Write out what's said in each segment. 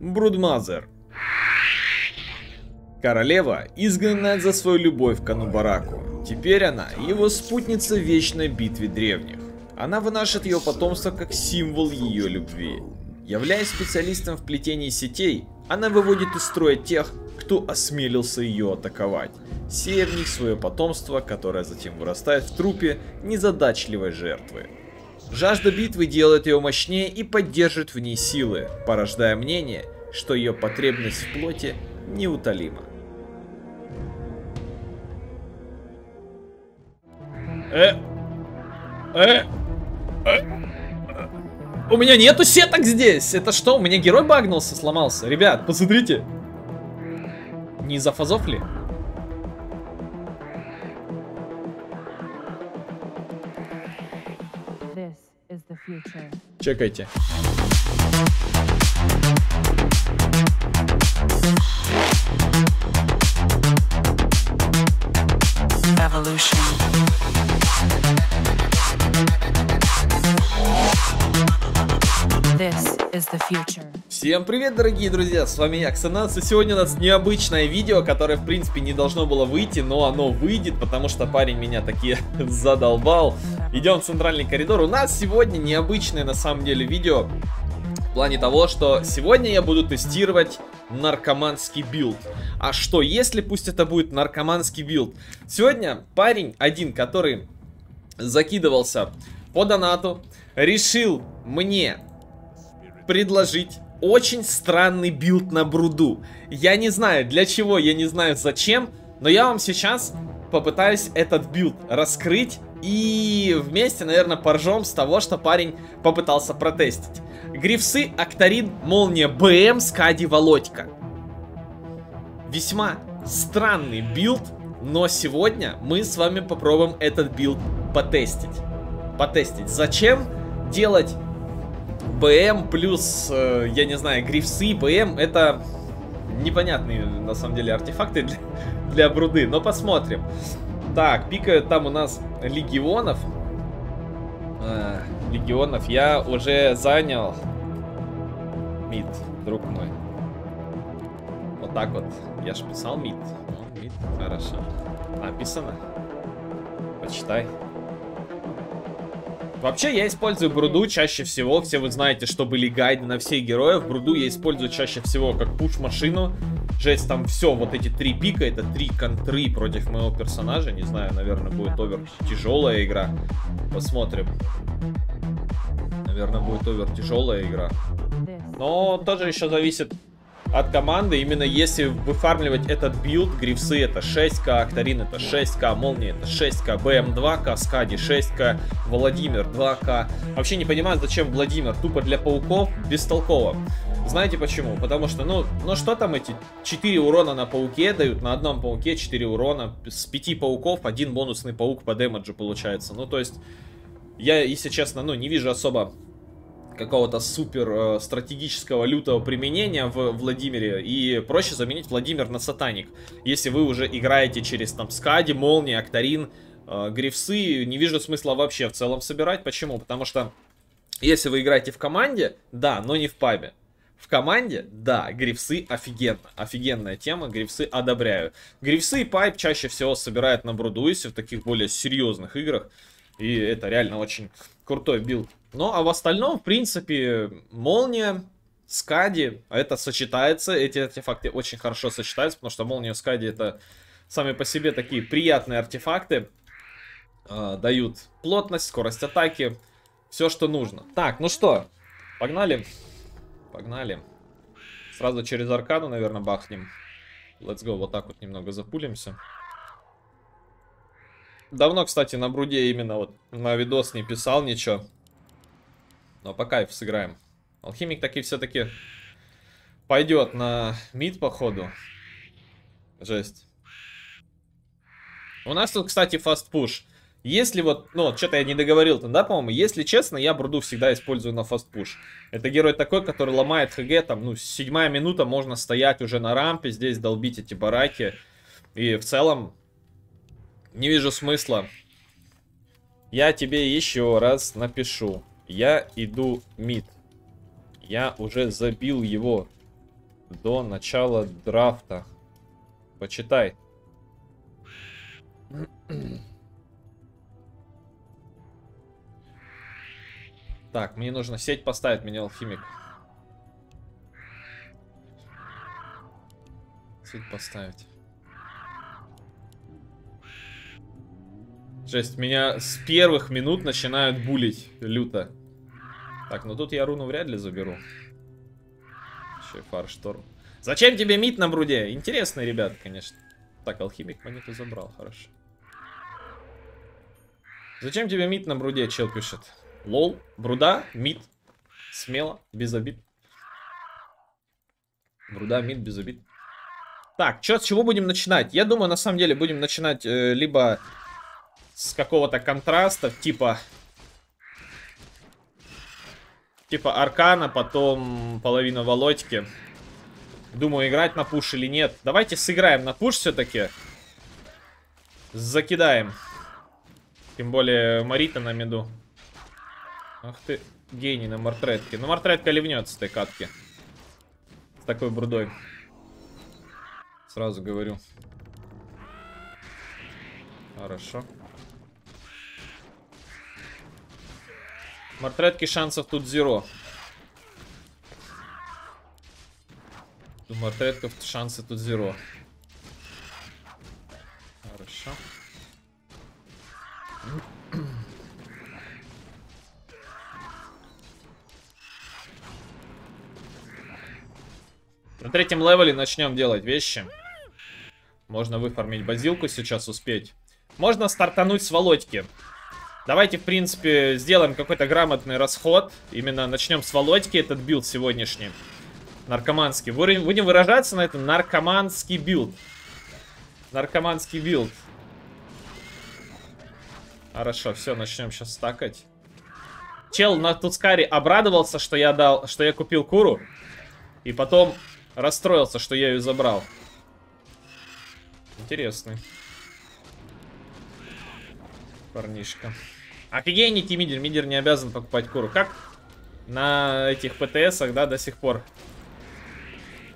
Broodmother. Королева изгнана за свою любовь к Анубараку. Теперь она его спутница в вечной битве древних. Она вынашивает ее потомство как символ ее любви. Являясь специалистом в плетении сетей, она выводит из строя тех, кто осмелился ее атаковать, сея в них свое потомство, которое затем вырастает в трупе незадачливой жертвы. Жажда битвы делает ее мощнее и поддерживает в ней силы, порождая мнение, что ее потребность в плоти неутолима. Э, э, э. У меня нету сеток здесь. Это что? У меня герой багнулся, сломался. Ребят, посмотрите. Не из-за фазов ли? Чекайте. Evolution. This is the future. Всем привет, дорогие друзья, с вами я, Ксенас, и сегодня у нас необычное видео, которое, в принципе, не должно было выйти, но оно выйдет, потому что парень меня таки задолбал. Идем в центральный коридор. У нас сегодня необычное, на самом деле, видео, в плане того, что сегодня я буду тестировать наркоманский build. А что, если пусть это будет наркоманский build? Сегодня парень один, который закидывался по донату, решил мне предложить очень странный build на бруду. Я не знаю для чего, я не знаю зачем, но я вам сейчас попытаюсь этот build раскрыть и вместе, наверное, поржем с того, что парень попытался протестить. Greaves ы, Octarine, Молния, BM, Skadi, Володька. Весьма странный build, но сегодня мы с вами попробуем этот build потестить. Потестить. Зачем делать BM плюс, э, я не знаю, greaves ы, BM, это непонятные, на самом деле, артефакты для, для бруды, но посмотрим. Так, пикают там у нас легионов. А, легионов я уже занял. Мид, друг мой. Вот так вот. Я ж писал мид. Мид, хорошо. Написано. Почитай. Вообще, я использую бруду чаще всего. Все вы знаете, что были гайды на всех героев. Бруду я использую чаще всего как пуш-машину. Жесть, там все, вот эти три пика, это три контры против моего персонажа. Не знаю, наверное, будет over тяжелая игра. Посмотрим. Наверное, будет over тяжелая игра. Но тоже еще зависит от команды. Именно если выфармливать этот build, greaves ы это 6к, Octarine это 6к, Молния это 6к, BM 2к, Skadi 6к, Владимир 2к. Вообще не понимаю, зачем Владимир. Тупо для пауков бестолково. Знаете почему? Потому что, ну, ну что там эти 4 урона на пауке дают? На одном пауке 4 урона. С 5 пауков один бонусный паук по демеджу получается. Ну, то есть, я, если честно, ну, не вижу особо какого-то супер э, стратегического лютого применения в Владимире. И проще заменить Владимир на Сатаник. Если вы уже играете через там Скади, Молнии, Акторин, э, Грифсы, не вижу смысла вообще в целом собирать. Почему? Потому что если вы играете в команде, да, но не в пабе. В команде, да, greaves ы офигенно. Офигенная тема, greaves ы одобряю. Greaves ы и pipe чаще всего собирают на бруду, если в таких более серьезных играх. И это реально очень крутой build. Ну, а в остальном, в принципе, молния, Skadi, это сочетается, эти артефакты очень хорошо сочетаются, потому что молния Skadi это сами по себе такие приятные артефакты. Э, дают плотность, скорость атаки, все, что нужно. Так, ну что, погнали. Погнали. Сразу через аркаду, наверное, бахнем. Let's go, вот так вот немного запулимся. Давно, кстати, на бруде именно вот на видос не писал ничего. Но по кайфу сыграем. Алхимик таки все-таки пойдет на мид, походу. Жесть. У нас тут, кстати, фаст пуш. Если вот, ну, что-то я не договорил там, да, по-моему, если честно, я бруду всегда использую на фаст пуш. Это герой такой, который ломает ХГ, там, ну, седьмая минута, можно стоять уже на рампе, здесь долбить эти бараки. И в целом, не вижу смысла. Я тебе еще раз напишу. Я иду мид. Я уже забил его до начала драфта. Почитай. Так, мне нужно сеть поставить, меня алхимик. Сеть поставить. Жесть, меня с первых минут начинают булить люто. Так, ну тут я руну вряд ли заберу. Еще фаршторм. Зачем тебе мид на бруде? Интересные ребят, конечно. Так, алхимик монету забрал, хорошо. Зачем тебе мид на бруде, чел пишет? Лол, бруда, мид. Смело, без обид. Бруда, мид, без обид. Так, чё, с чего будем начинать? Я думаю, на самом деле, будем начинать э, либо с какого-то контраста, типа... Типа Аркана, потом половина Володьки. Думаю, играть на пуш или нет. Давайте сыграем на пуш все-таки. Закидаем. Тем более Марита на меду. Ах ты, гений на мартретке. Но мартретка ливнет с этой катки. С такой брудой. Сразу говорю. Хорошо. Мартретки шансов тут зеро. У мартретков шансы тут зеро. Хорошо. На третьем level е начнем делать вещи. Можно выформить базилку сейчас успеть. Можно стартануть с Володьки. Давайте, в принципе, сделаем какой-то грамотный расход. Именно начнем с Володьки этот build сегодняшний. Наркоманский. Будем выражаться на этом. Наркоманский build. Наркоманский build. Хорошо, все, начнем сейчас стакать. Чел на Туцкаре обрадовался, что я дал, что я купил куру. И потом расстроился, что я ее забрал. Интересный. Парнишка. Офигеннейте мидер. Мидер не обязан покупать куру. Как на этих ПТСах, да, до сих пор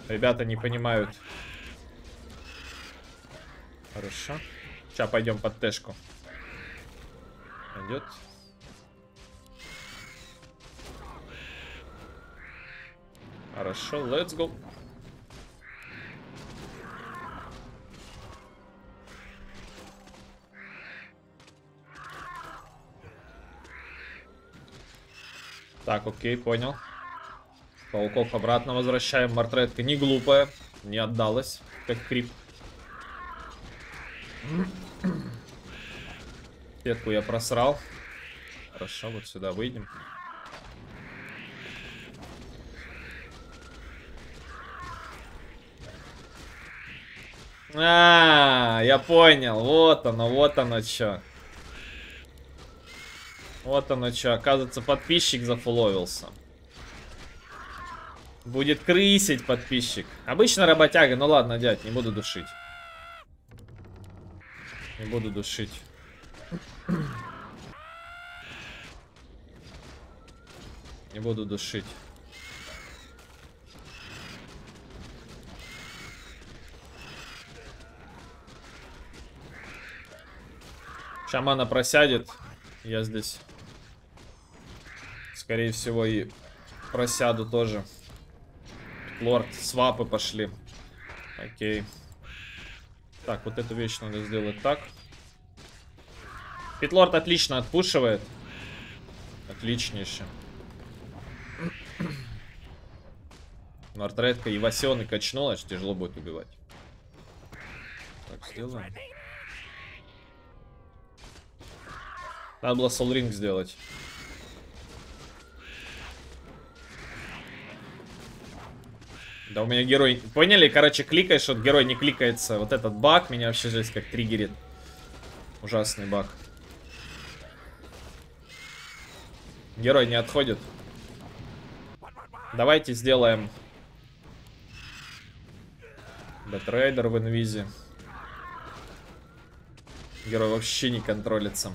ребята не понимают. Хорошо. Сейчас пойдем под тэшку. Пойдет. Хорошо, let's go. Так, окей, понял. Пауков обратно возвращаем. Мартретка не глупая. Не отдалась, как крип. Сетку я просрал. Хорошо, вот сюда выйдем. А, я понял. Вот оно, вот оно что. Вот оно что, оказывается, подписчик зафуловился. Будет крысить подписчик. Обычно работяга, ну ладно, дядь, не буду душить. Не буду душить. Не буду душить. Шамана просядет. Я здесь Скорее всего, и просяду тоже. Лорд, свапы пошли. Окей. Так, вот эту вещь надо сделать так. Питлорд отлично отпушивает. Отличнейше. Мартретка и Васены качнулась, тяжело будет убивать. Так, сделаем. Надо было солринг сделать. Да у меня герой... Поняли? Короче, кликаешь, вот герой не кликается. Вот этот баг меня вообще здесь как триггерит. Ужасный баг. Герой не отходит. Давайте сделаем... Batrider в invis е. Герой вообще не контролится.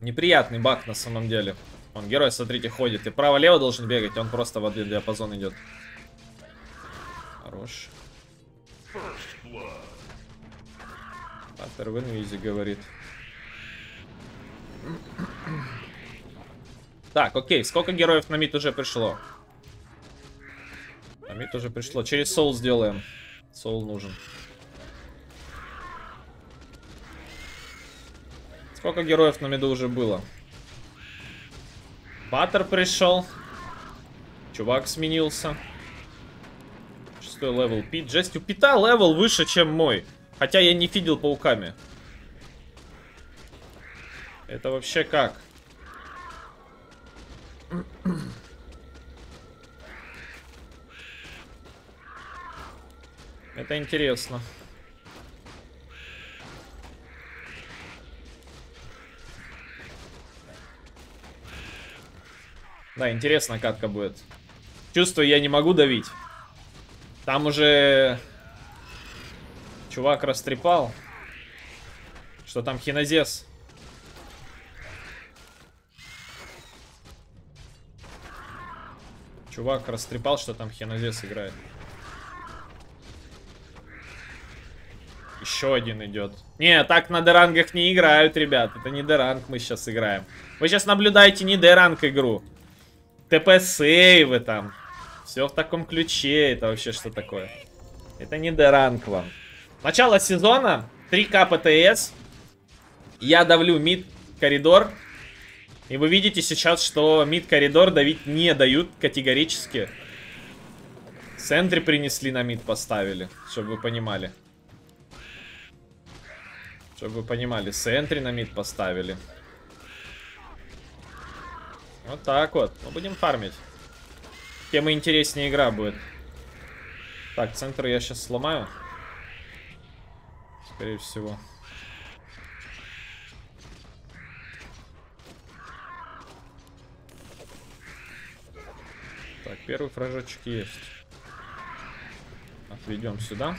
Неприятный баг на самом деле. Он герой, смотрите, ходит. И право-лево должен бегать, он просто в один диапазон идет. Хорош. Паттер в инвизе говорит. Так, окей, сколько героев на мид уже пришло? На мид уже пришло. Через соул сделаем. Соул нужен. Сколько героев на mid у уже было? Batrider пришел. Чувак сменился. Шестой level Пит. Жесть, у Пита level выше, чем мой. Хотя я не фидел пауками. Это вообще как? Это интересно. Да, интересно катка будет. Чувствую, я не могу давить. Там уже чувак растрепал. Что там хинозес. Чувак растрепал, что там хинозес играет. Еще один идет. Не, так на дерангах не играют, ребят. Это не деранг мы сейчас играем. Вы сейчас наблюдаете не деранг игру. ТП-сейвы там. Все в таком ключе. Это вообще что такое? Это не деранг вам. Начало сезона. 3к ПТС. Я давлю мид коридор. И вы видите сейчас, что мид коридор давить не дают категорически. Сентри принесли на мид поставили, чтобы вы понимали. Чтобы вы понимали, сентри на мид поставили. Вот так вот. Мы будем фармить. Тем интереснее игра будет. Так, центр я сейчас сломаю. Скорее всего. Так, первый фражочек есть. Отведем сюда.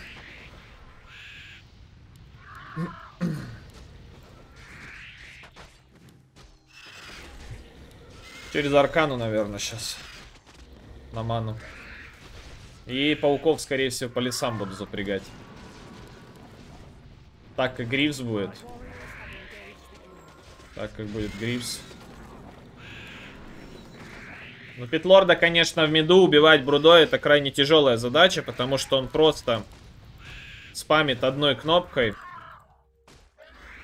Через аркану, наверное, сейчас. На ману. И пауков, скорее всего, по лесам буду запрягать. Так как Грифс будет. Так как будет Грифс. Ну, Питлорда, конечно, в mid у убивать Брудой это крайне тяжелая задача, потому что он просто спамит одной кнопкой.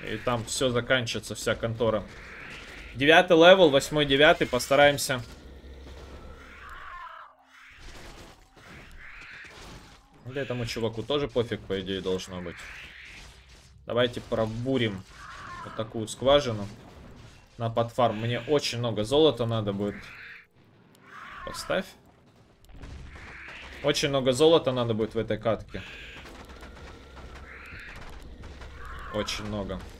И там все заканчивается, вся контора. Девятый level, восьмой, девятый. Постараемся. Да этому чуваку тоже пофиг, по идее, должно быть. Давайте пробурим вот такую скважину на подфарм. Мне очень много золота надо будет. Поставь. Очень много золота надо будет в этой катке. Очень много. Жесть,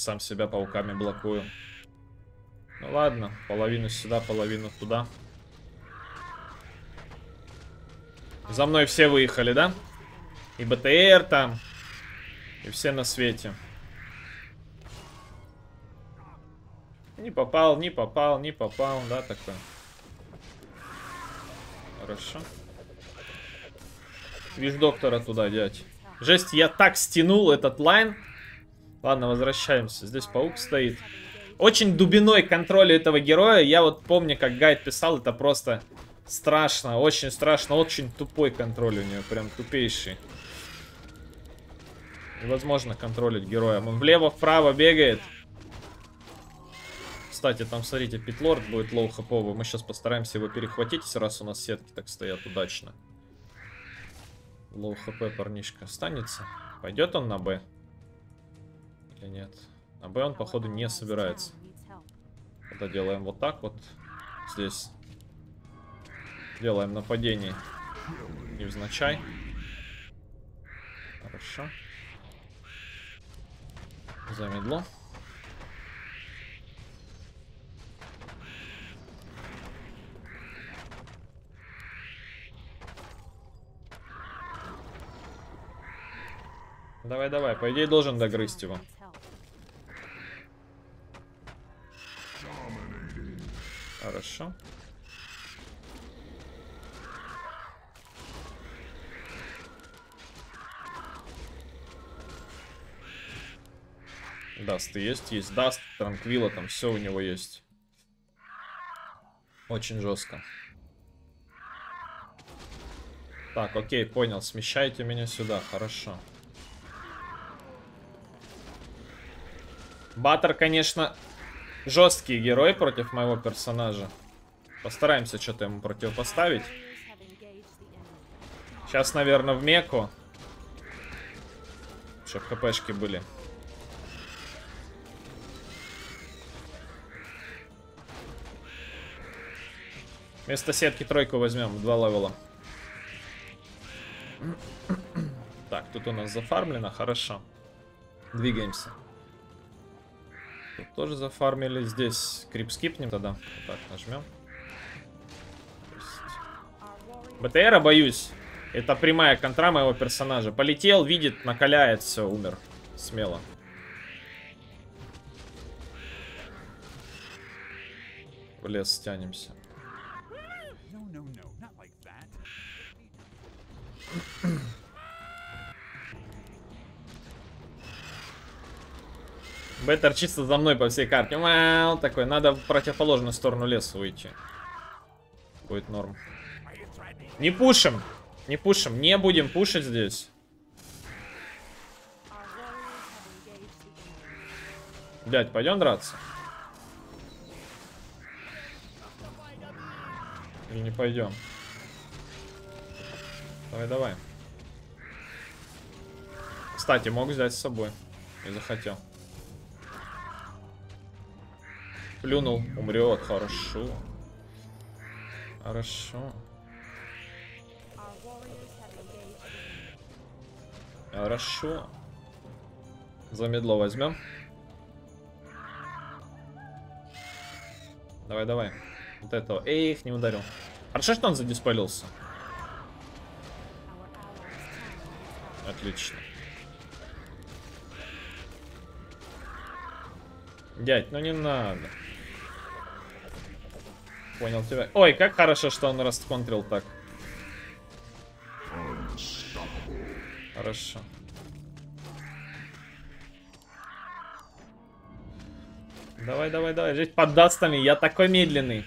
сам себя пауками блокую. Ну ладно, половину сюда, половину туда. За мной все выехали, да? И БТР там. И все на свете. Не попал, не попал, не попал, да, такое. Хорошо. Виж доктора туда, дядь. Жесть, я так стянул этот lane. Ладно, возвращаемся. Здесь паук стоит. Очень дубовый контроль этого героя. Я вот помню, как guide писал, это просто страшно. Очень страшно. Очень тупой контроль у него. Прям тупейший. Невозможно контролить героя. Он влево-вправо бегает. Кстати, там, смотрите, Питлорд будет low HP вый. Мы сейчас постараемся его перехватить, раз у нас сетки так стоят удачно. Лоу хп парнишка останется. Пойдет он на Б? Или нет? На Б он, походу, не собирается. Тогда делаем вот так вот. Здесь. Делаем нападение. Невзначай. Хорошо. Замедло. Давай, давай, по идее должен догрызть его. Хорошо. Dust есть, есть Dust, Tranquil а, там все у него есть. Очень жестко. Так, окей, понял. Смещайте меня сюда, хорошо. Баттер, конечно, жесткий герой против моего персонажа. Постараемся что-то ему противопоставить. Сейчас, наверное, в меку. Чтоб хпшки были. Вместо сетки тройку возьмем, два левела. Так, тут у нас зафармлено, хорошо. Двигаемся. Тут тоже зафармили. Здесь крип скипнем тогда. Вот так, нажмем. БТРа боюсь. Это прямая контра моего персонажа. Полетел, видит, накаляет, все, умер. Смело. В лес стянемся. Беттер чисто за мной по всей карте. Мяу, такой, надо в противоположную сторону леса уйти. Будет норм. Не пушим. Не пушим. Не будем пушить здесь. Блять, пойдем драться? Или не пойдем? Давай, давай. Кстати, мог взять с собой. Не захотел. Плюнул, умрет, хорошо. Хорошо. Хорошо. Замедло возьмем. Давай, давай. Вот этого. Эх, не ударил. Хорошо, что он задиспалился. Отлично. Дядь, ну не надо. Понял тебя. Ой, как хорошо, что он растконтрил так. Хорошо. Давай, давай, давай. Жить под дастами. Я такой медленный.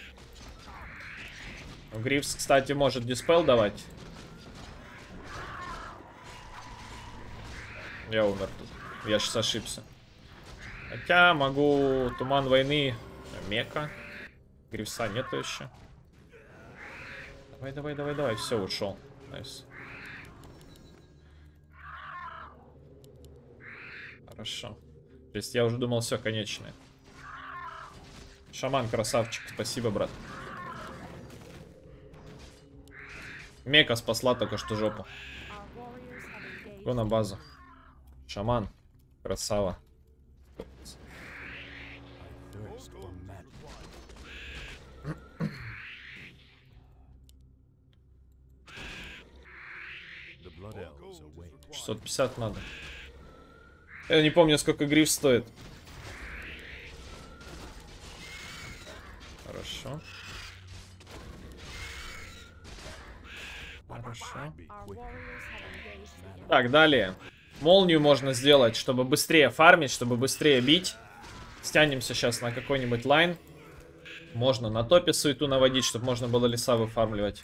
Грифс, кстати, может диспел давать. Я умер тут. Я сейчас ошибся. Хотя могу туман войны. Мека. Грифса нету еще. Давай, давай, давай, давай. Все, ушел. Nice. Хорошо. То есть я уже думал, все, конечное. Шаман, красавчик. Спасибо, брат. Мека спасла только что жопу. Go на базу. Шаман. Красава. Шестьсот пятьдесят надо. Я не помню, сколько гриф стоит. Хорошо. Хорошо. Так, далее. Молнию можно сделать, чтобы быстрее фармить, чтобы быстрее бить. Стянемся сейчас на какой-нибудь лайн. Можно на топе суету наводить, чтобы можно было леса выфармливать.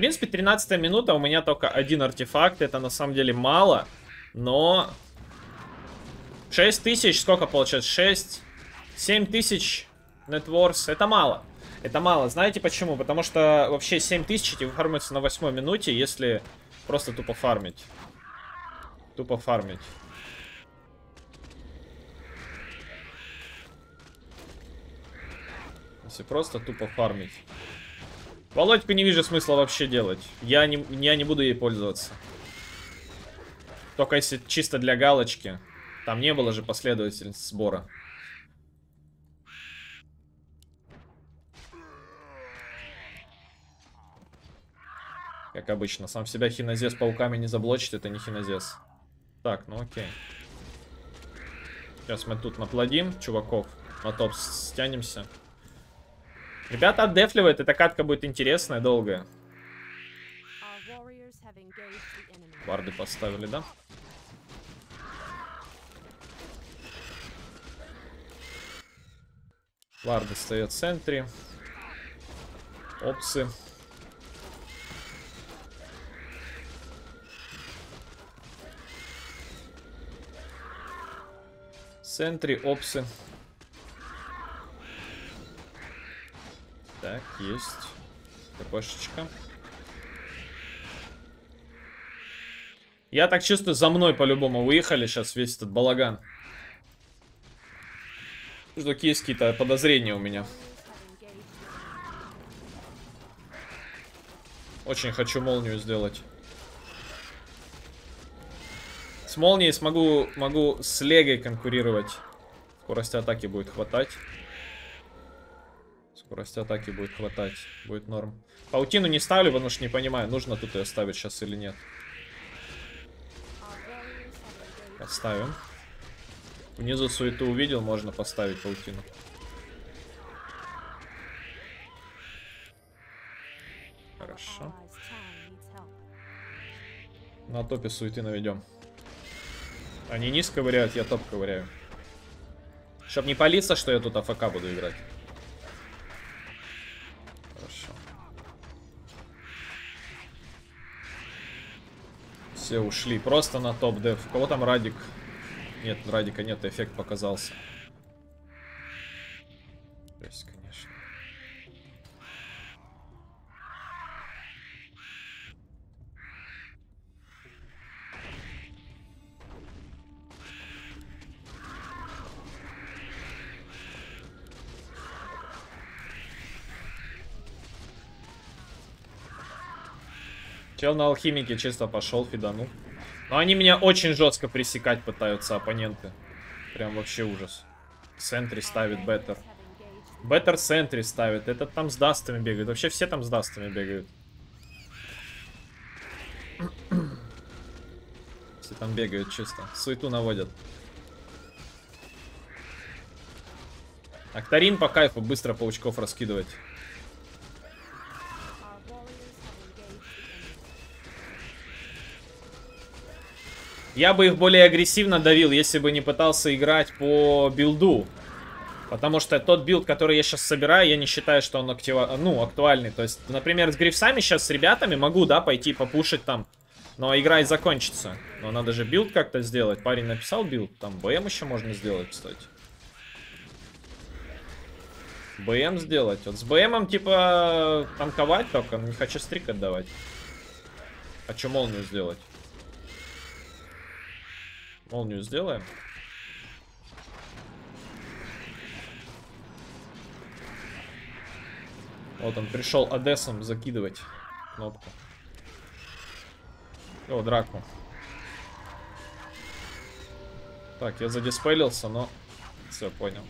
Принципе, 13 минута, у меня только один артефакт. Это на самом деле мало, но... 6 тысяч, сколько получается? 6, 7 тысяч нетворс. Это мало. Это мало. Знаете почему? Потому что вообще 7 тысяч эти выфармятся на 8 минуте, если просто тупо фармить. Тупо фармить. Если просто тупо фармить. Володьку не вижу смысла вообще делать. Я не, я не буду ей пользоваться. Только если чисто для галочки. Там не было же последовательности сбора. Как обычно. Сам себя хинозес пауками не заблочит, это не хинозес. Так, ну окей. Сейчас мы тут наплодим чуваков. На топ стянемся. Ребята отдефливают, эта катка будет интересная, долгая. Варды поставили, да? Варды стоят в центре. Опсы. центре опсы. Так, есть. КПшечка. Я так чувствую, за мной по-любому выехали сейчас весь этот балаган. Что есть какие-то подозрения у меня. Очень хочу молнию сделать. С молнией смогу, могу с легой конкурировать. Скорости атаки будет хватать. Скорости атаки будет хватать. Будет норм. Паутину не ставлю, потому что не понимаю, нужно тут ее ставить сейчас или нет. Поставим. Внизу суету увидел, можно поставить паутину. Хорошо. На топе суеты наведем. Они низ ковыряют, я топ ковыряю. Чтоб не палиться, что я тут АФК буду играть. Все ушли. Просто на топ-дев. У кого там Радик? Нет, Радика нет, эффект показался. Жесть, Чел на алхимике чисто пошел, фиданул. Но они меня очень жестко пресекать пытаются, оппоненты. Прям вообще ужас. Сентри ставит Беттер. Беттер Сентри ставит. Этот там с дастами бегает. Вообще все там с дастами бегают. Все там бегают чисто. Суету наводят. Акторин по кайфу быстро паучков раскидывать. Я бы их более агрессивно давил, если бы не пытался играть по билду. Потому что тот билд, который я сейчас собираю, я не считаю, что он актива... ну, актуальный. То есть, например, с грифсами сейчас с ребятами могу, да, пойти попушить там. Но игра и закончится. Но надо же билд как-то сделать. Парень написал билд. Там BM еще можно сделать, кстати. BM сделать. Вот с BM ом, типа, танковать только. Не хочу streak отдавать. Хочу молнию сделать. Молнию сделаем. Вот он пришел Одессом закидывать кнопку. О, драку. Так, я задиспелился, но... Все, понял.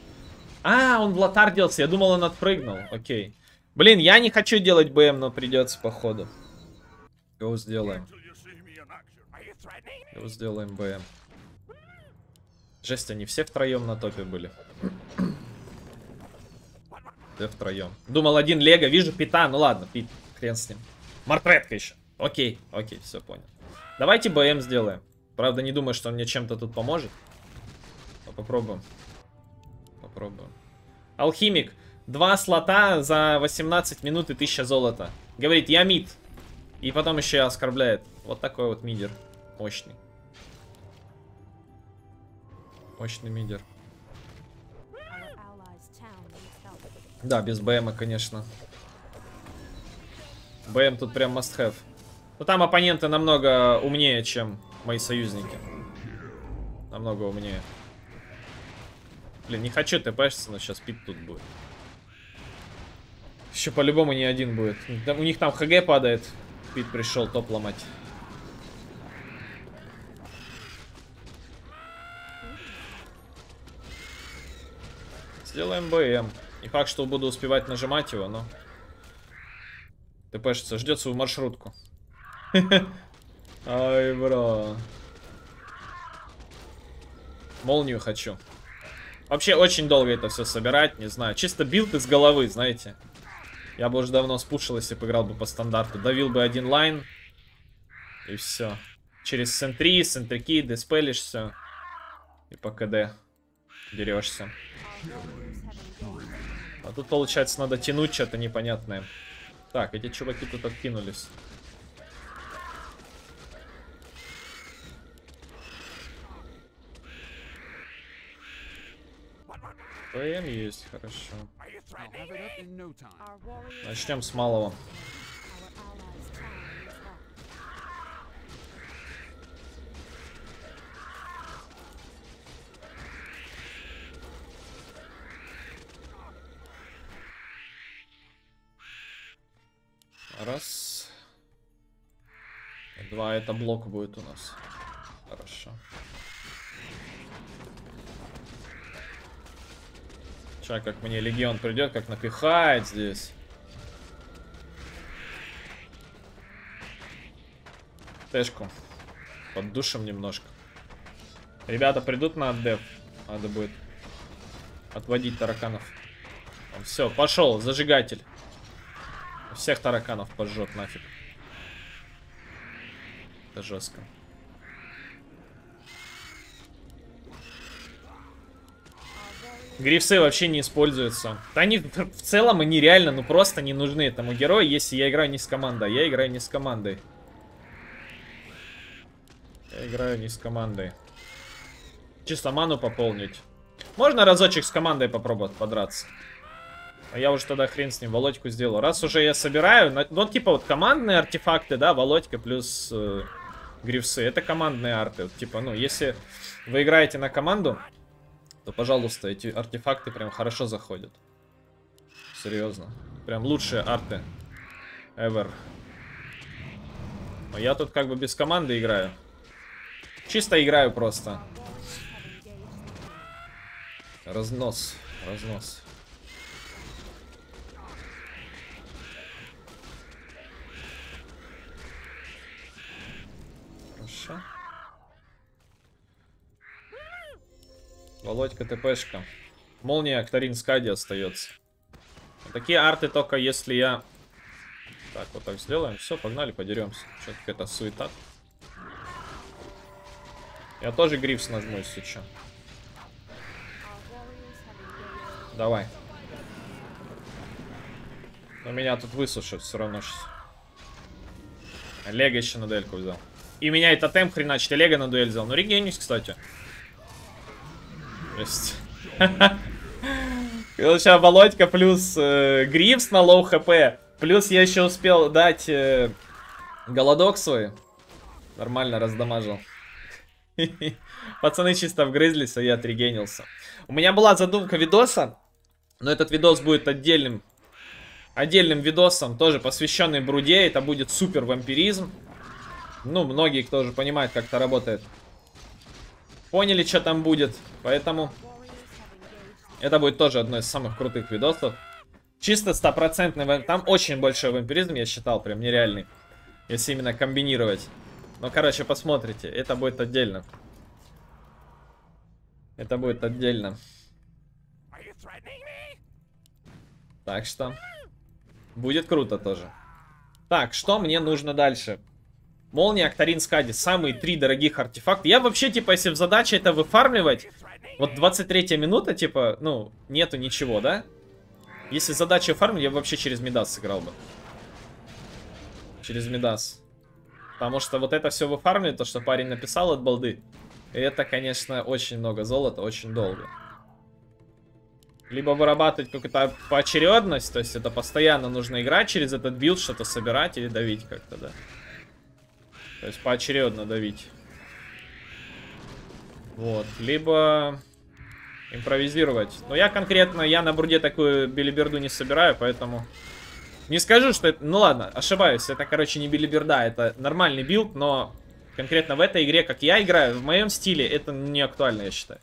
А, он делся. Я думал, он отпрыгнул. Окей. Блин, я не хочу делать БМ, но придется, походу. Его сделаем. Его сделаем БМ. Жесть, они все втроем на топе были. Все втроем. Думал, один Лего, вижу Пита. Ну ладно, Пит, хрен с ним. Мартретка еще. Окей, окей, все понял. Давайте БМ сделаем. Правда, не думаю, что он мне чем-то тут поможет. Но попробуем. Попробуем. Алхимик. Два слота за 18 минут и 1000 золота. Говорит, я мид. И потом еще оскорбляет. Вот такой вот мидер. Мощный. Мощный мидер. Да, без БМа, конечно. БМ тут прям must have. Но там оппоненты намного умнее, чем мои союзники. Намного умнее. Блин, не хочу тпшиться, но сейчас пит тут будет. Еще по-любому не один будет. У них там ХГ падает. Пит пришел топ ломать. Сделаем БМ. Не факт, что буду успевать нажимать его, но... ТПшится, ждет свою маршрутку. Ай, bro. Молнию хочу. Вообще очень долго это все собирать, не знаю. Чисто билд из головы, знаете. Я бы уже давно спушил, если бы играл бы по стандарту. Давил бы один lane. И все. Через sentry, сентрики, диспелишь все. И по КД дерешься. А тут, получается, надо тянуть что-то непонятное. Так, эти чуваки тут откинулись. ПМ есть, хорошо. Начнем с малого. Раз. Два, это блок будет у нас. Хорошо. Сейчас как мне легион придет, как напихает здесь. Тэшку. Под душем немножко. Ребята придут на отдев. Надо будет отводить тараканов. Все, пошел, зажигатель. Всех тараканов пожжет нафиг. Это жестко. Грифсы вообще не используются. Они в целом они реально, ну просто не нужны этому герою, если я играю не с командой. Я играю не с командой. Я играю не с командой. Чисто ману пополнить. Можно разочек с командой попробовать подраться. А я уже тогда хрен с ним Володьку сделал. Раз уже я собираю, ну типа вот командные артефакты, да, Володька плюс э, грифсы, это командные арты. Вот, типа, ну, если вы играете на команду, то, пожалуйста, эти артефакты прям хорошо заходят. Серьезно. Прям лучшие арты. Ever. Но я тут как бы без команды играю. Чисто играю просто. Разнос. Разнос. Хорошо. Володька ТПшка. Молния Актарин Скади остается. Такие арты только если я... Так, вот так сделаем. Все, погнали, подеремся. Что-то какая-то суета. Я тоже грифс нажму, если что. Давай. Но меня тут высушат все равно сейчас. Лего еще на дельку взял. И меня это темп хреначит. Лего на дуэль взял. Ну, регенюсь, кстати. Жесть. Сейчас Володька плюс э, Грифс на low HP. Плюс я еще успел дать э, голодок свой. Нормально раздамажил. Пацаны чисто вгрызлись, а я отрегенился. У меня была задумка видоса, но этот видос будет отдельным отдельным видосом, тоже посвященный Бруде. Это будет супер вампиризм. Ну, многие, кто уже понимает, как это работает поняли, что там будет. Поэтому это будет тоже одно из самых крутых видосов. Чисто стопроцентный, там очень большой вампиризм, я считал, прям нереальный. Если именно комбинировать. Ну, короче, посмотрите, это будет отдельно. Это будет отдельно. Так что, будет круто тоже. Так, что мне нужно дальше? Молния, Octarine, Skadi. Самые три дорогих артефакта. Я вообще, типа, если в задаче это выфармливать, вот 23 минута, типа, ну, нету ничего, да? Если задача фармить, я вообще через Медас сыграл бы. Через Медас. Потому что вот это все выфармливает, то, что парень написал от балды. И это, конечно, очень много золота, очень долго. Либо вырабатывать какую-то поочередность, то есть это постоянно нужно играть через этот билд, что-то собирать или давить как-то, да. То есть поочередно давить. Вот. Либо импровизировать. Но я конкретно, я на бруде такую билиберду не собираю, поэтому... Не скажу, что это... Ну ладно, ошибаюсь. Это, короче, не билиберда. Это нормальный билд, но конкретно в этой игре, как я играю, в моем стиле, это не актуально, я считаю.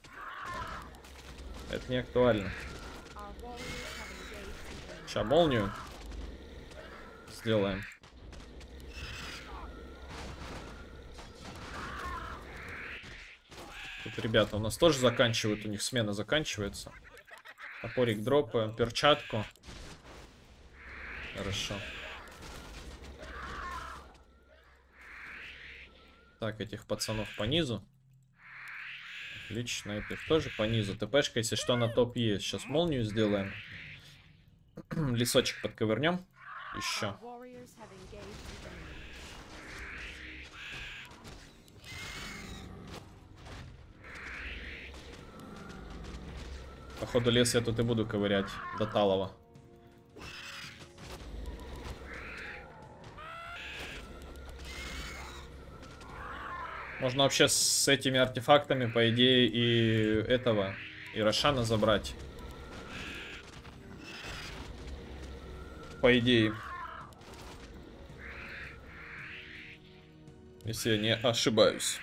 Это не актуально. Сейчас молнию сделаем. Тут ребята у нас тоже заканчивают, у них смена заканчивается. Топорик дропаем, перчатку. Хорошо. Так, этих пацанов по низу. Отлично, этих тоже по низу. ТПшка, если что, на топ есть. Сейчас молнию сделаем. Лесочек подковырнем. Еще. Походу лес я тут и буду ковырять до Талова. Можно вообще с этими артефактами, по идее, и этого, и Рошана забрать. По идее. Если я не ошибаюсь.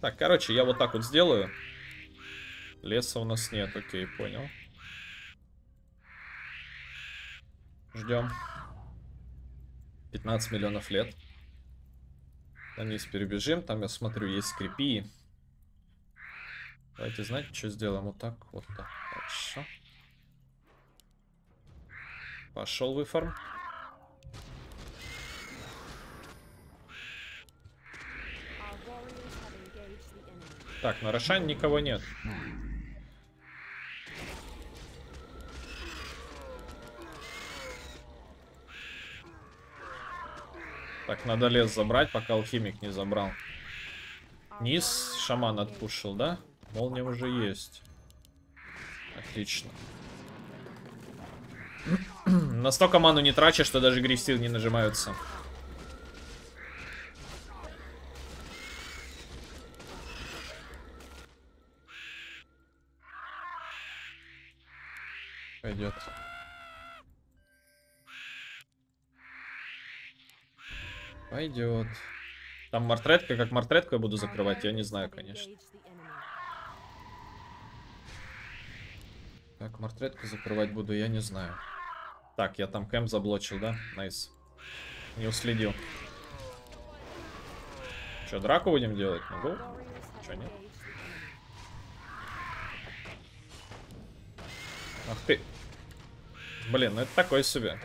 Так, короче, я вот так вот сделаю. Леса у нас нет, окей, понял. Ждем. 15 миллионов лет. Вниз перебежим, там я смотрю, есть скрипи. Давайте, знаете, что сделаем? Вот так, вот так. Хорошо. Пошел выформ. Так, на Рошане никого нет. Так, надо лес забрать, пока алхимик не забрал. Низ шаман отпушил, да? Молния уже есть. Отлично. Настолько ману не трачу, что даже грифсил не нажимаются. Пойдет. Пойдет. Там Мортредка, как Мортредку я буду закрывать, я не знаю, конечно. Как Мортредку закрывать буду, я не знаю. Так, я там camp заблочил, да? Nice. Не уследил. Че, драку будем делать? Могу? Че, нет? Ах ты. Блин, ну это такой себе.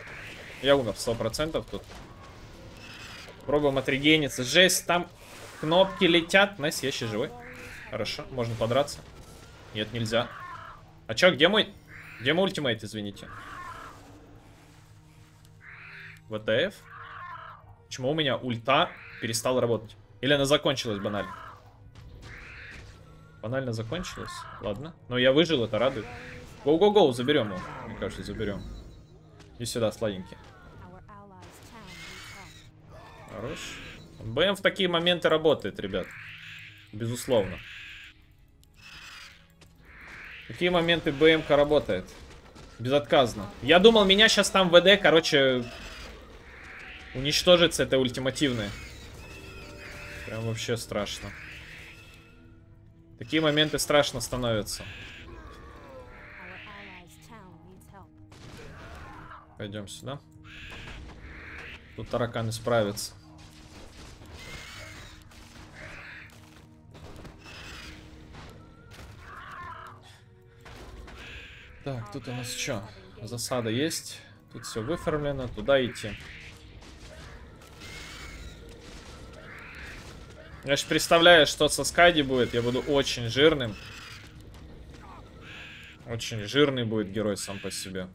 Я умер сто процентов тут. Пробуем отрегениться. Жесть, там кнопки летят. Nice, я еще живой. Хорошо, можно подраться. Нет, нельзя. А чё, где мой... Где мой ultimate, извините? WTF? Почему у меня ульта перестала работать? Или она закончилась банально? Банально закончилась? Ладно. Но я выжил, это радует. Гоу-гоу-гоу, заберем его. Мне кажется, заберем. И сюда, сладенький. Хорош. БМ в такие моменты работает, ребят. Безусловно. В такие моменты БМК работает. Безотказно. Я думал, меня сейчас там ВД, короче, уничтожится это ультимативное. Прям вообще страшно. Такие моменты страшно становятся. Пойдем сюда. Тут тараканы справятся. Так, тут у нас что? Засада есть. Тут все выформлено. Туда идти. Я же представляю, что со Скайди будет. Я буду очень жирным. Очень жирный будет герой сам по себе.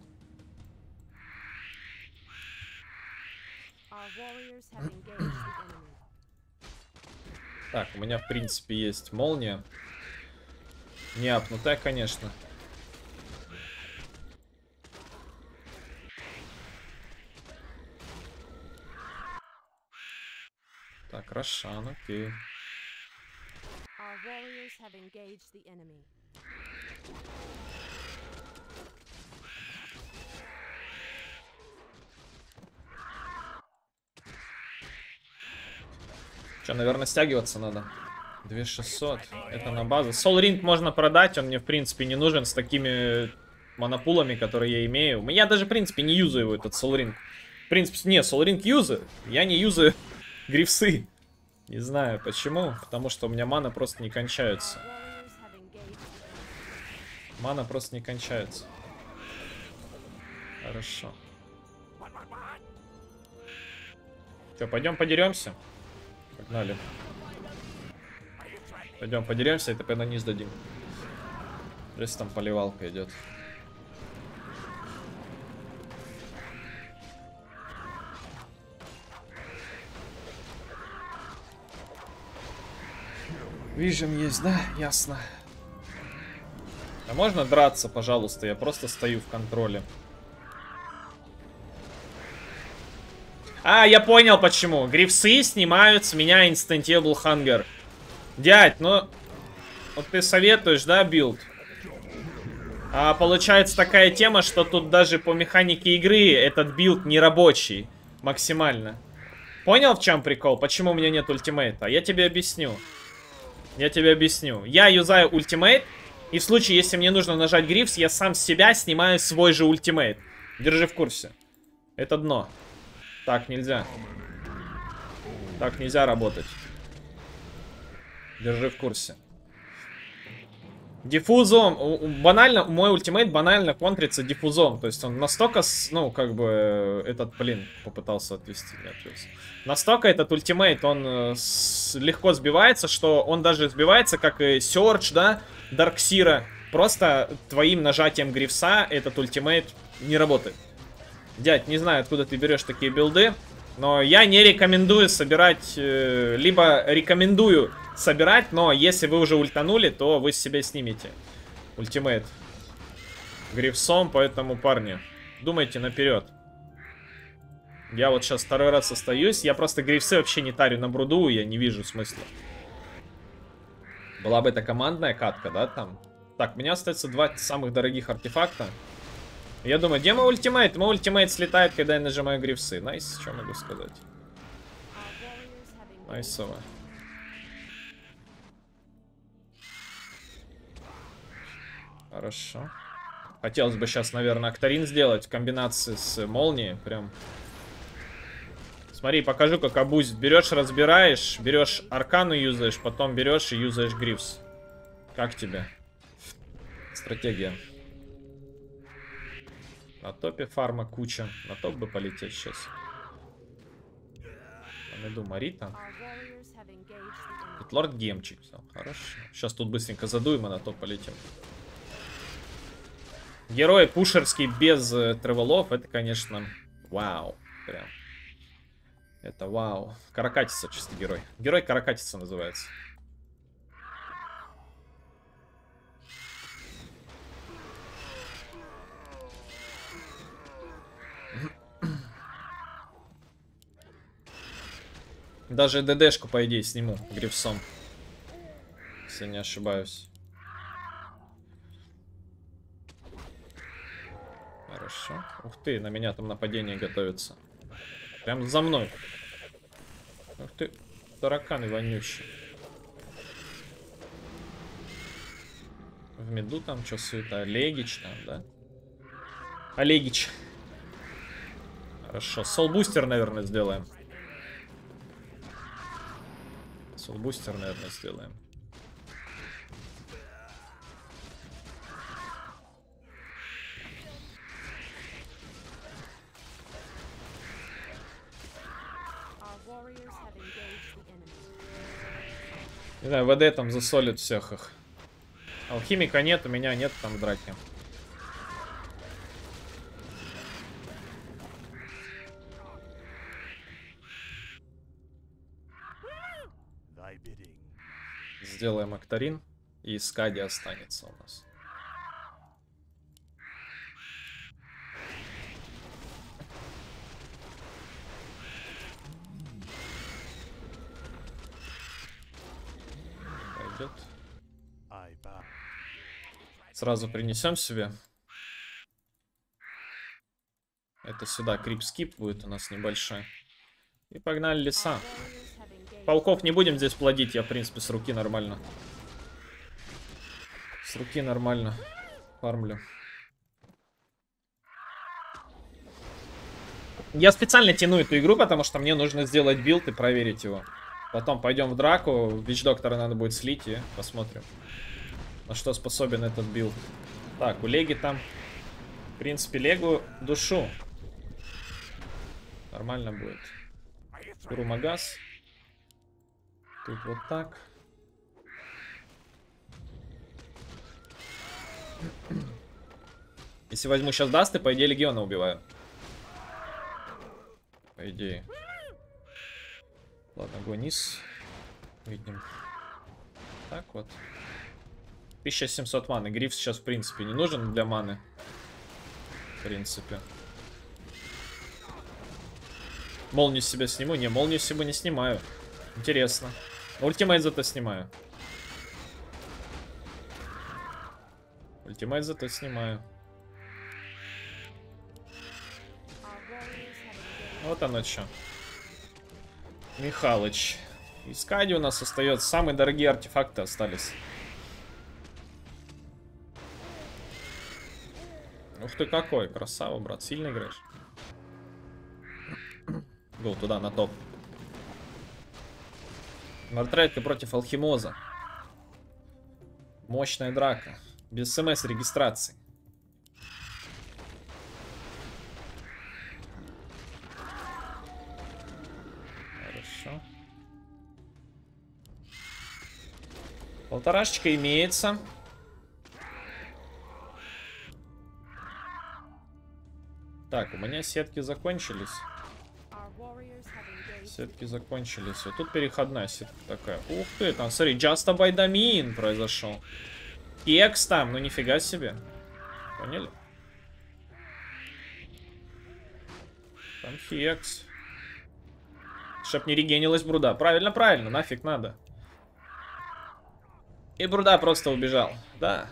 Так, у меня, в принципе, есть молния. Не апнутая, конечно. Так, Рошан, окей. Что, наверное, стягиваться надо. 2600. Это на базу. Soul Ring можно продать, он мне, в принципе, не нужен с такими монопулами, которые я имею. Я даже, в принципе, не юзаю этот Soul Ring. В принципе, не, Soul Ring юзаю. Я не юзаю грифсы. Не знаю почему, потому что у меня мана просто не кончается. Мана просто не кончается. Хорошо. Что, пойдем подеремся? Погнали. Пойдем подеремся и ТП на низ дадим. Здесь там поливалка идет. Vision есть, да? Ясно. А можно драться, пожалуйста? Я просто стою в контроле. А, я понял почему. Грифсы снимают с меня Insatiable Hunger. Дядь, ну... Вот ты советуешь, да, билд? А получается такая тема, что тут даже по механике игры этот билд не рабочий. Максимально. Понял, в чем прикол? Почему у меня нет ультимейта? Я тебе объясню. Я тебе объясню. Я юзаю ультимейт, и в случае, если мне нужно нажать грифс, я сам себя снимаю свой же ультимейт. Держи в курсе. Это дно. Так нельзя. Так нельзя работать. Держи в курсе. Диффузом, банально, мой ультимейт банально контрится диффузом. То есть он настолько, ну, как бы, этот, блин, попытался отвести, не отвез. Настолько этот ультимейт, он э, с, легко сбивается, что он даже сбивается, как и Search, да, Дарксира. Просто твоим нажатием грифса этот ультимейт не работает. Дядь, не знаю, откуда ты берешь такие билды, но я не рекомендую собирать, э, либо рекомендую собирать, но если вы уже ультанули, то вы с себя снимете. Ultimate. Грифсом, поэтому, парни, думайте наперед. Я вот сейчас второй раз остаюсь. Я просто грифсы вообще не тарю на бруду, я не вижу смысла. Была бы это командная катка, да, там? Так, у меня остается два самых дорогих артефакта. Я думаю, где мой ultimate? Мой ultimate слетает, когда я нажимаю грифсы. Nice, что могу сказать. Найсово. Хорошо. Хотелось бы сейчас, наверное, Акторин сделать в комбинации с молнией. Прям. Смотри, покажу, как абузит. Берешь, разбираешь, берешь аркану юзаешь, потом берешь и юзаешь грифс. Как тебе? Стратегия. На топе фарма куча. На топ бы полететь сейчас. Найду Марита. Тут лорд Гемчик. Все, хорошо. Сейчас тут быстренько задуем, и на топ полетим. Герой пушерский без э, тревелов, это, конечно, вау. Прям. Это вау. Каракатица чисто герой. Герой Каракатица называется. Даже ДДшку, по идее, сниму грифсом. Если не ошибаюсь. Хорошо. Ух ты, на меня там нападение готовится. Прям за мной. Ух ты, тараканы вонючие. В меду там что суета? Олегич там, да? Олегич. Хорошо. Солбустер, наверное, сделаем. Солбустер, наверное, сделаем. Не знаю, ВД там засолит всех их. Алхимика нет, у меня нет там драки. Сделаем Акторин, и Скади останется у нас. Пойдет. Сразу принесем себе. Это сюда крип-скип будет у нас небольшой. И погнали леса. Пауков не будем здесь плодить, я, в принципе, с руки нормально. С руки нормально фармлю. Я специально тяну эту игру, потому что мне нужно сделать билд и проверить его. Потом пойдем в драку, Вич Доктора надо будет слить и посмотрим, на что способен этот билд. Так, у Леги там, в принципе, Легу душу. Нормально будет. Турумагаз. Тут вот так. Если возьму сейчас Дасты, по идее Легиона убиваю. По идее. Ладно, Гонис. Видим. Так вот. 1700 маны. Гриф сейчас, в принципе, не нужен для маны. В принципе. Молнию себя сниму? Не, молнию с себя не снимаю. Интересно. Ultimate зато снимаю. Ultimate зато снимаю. Вот оно что. Михалыч. Из Кади у нас остается. Самые дорогие артефакты остались. Ух ты какой, красава, брат. Сильно играешь. Гол туда, на топ. Мартретка против Алхимоза. Мощная драка. Без смс Полторашечка имеется. Так, у меня сетки закончились. Сетки закончились. Вот тут переходная сетка такая. Ух ты, там, смотри, Just by Domin произошел. Кекс там, ну нифига себе. Поняли? Там хекс. Чтоб не регенилась бруда. Правильно, правильно, нафиг надо. И бруда просто убежал. Да.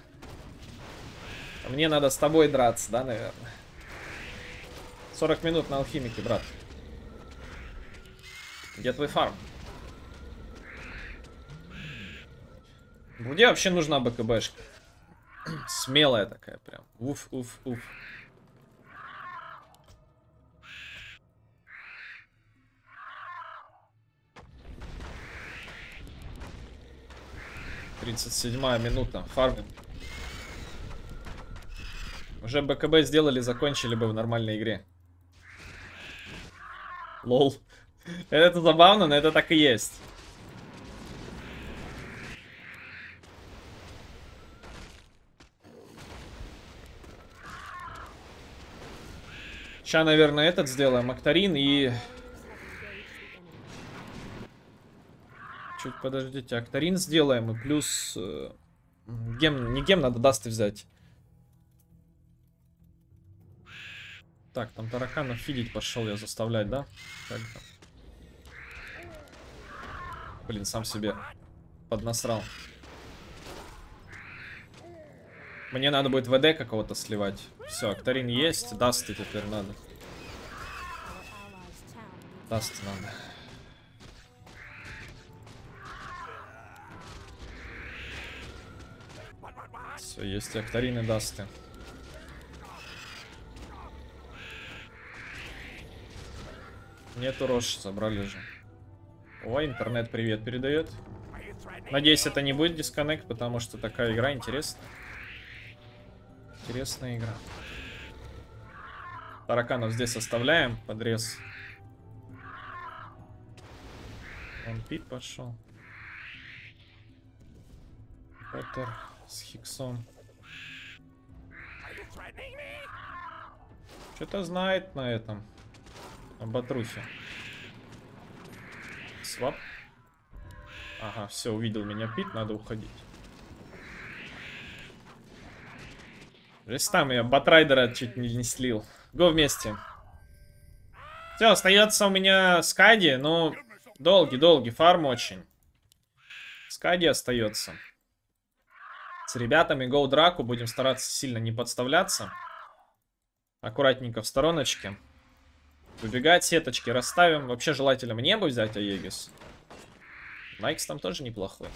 Мне надо с тобой драться, да, наверное. 40 минут на алхимике, брат. Где твой фарм? Мне вообще нужна БКБшка. Смелая такая прям. Уф, уф, уф. Тридцать седьмая минута. Фармим. Уже БКБ сделали, закончили бы в нормальной игре. Лол. Это забавно, но это так и есть. Сейчас, наверное, этот сделаем, Актарин и... Чуть подождите, Актарин сделаем и плюс... Э, гем, не гем, надо дасты взять. Так, там тараканов фидить пошел я заставлять, да? Как? Блин, сам себе поднасрал. Мне надо будет ВД какого-то сливать. Все, Акторин есть, Дасты теперь надо. Dust надо. Все, есть Octarine и Дасты. Нету Рош, забрали же. Ой, интернет привет передает. Надеюсь, это не будет дисконнект, потому что такая игра интересная. Интересная игра. Тараканов здесь оставляем. Подрез. Он пит пошел. Поттер с Хиксом. Что-то знает на этом. На Батрухе. Свап. Ага, все, увидел меня Пит, надо уходить. Жесть там я Батрайдера чуть не, не слил. Го вместе. Все, остается у меня Скади, но долгий-долгий фарм очень. Скади остается. С ребятами Гоу Драку будем стараться сильно не подставляться. Аккуратненько в стороночке. Выбегать сеточки расставим. Вообще желательно мне бы взять Аегис. Найкс там тоже неплохой.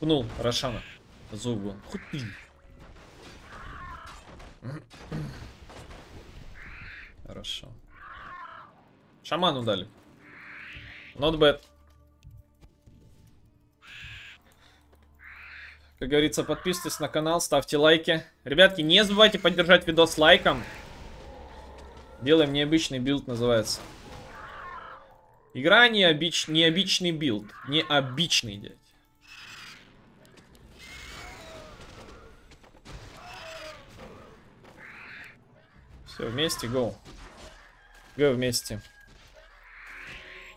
Пнул Рошана. Зубу. Хоть ты. Хорошо. Шаману дали. Not bad. Как говорится, подписывайтесь на канал, ставьте лайки. Ребятки, не забывайте поддержать видос лайком. Делаем необычный билд, называется. Игра необич... необычный билд. Необычный, дядь. Все, вместе, go. Go вместе.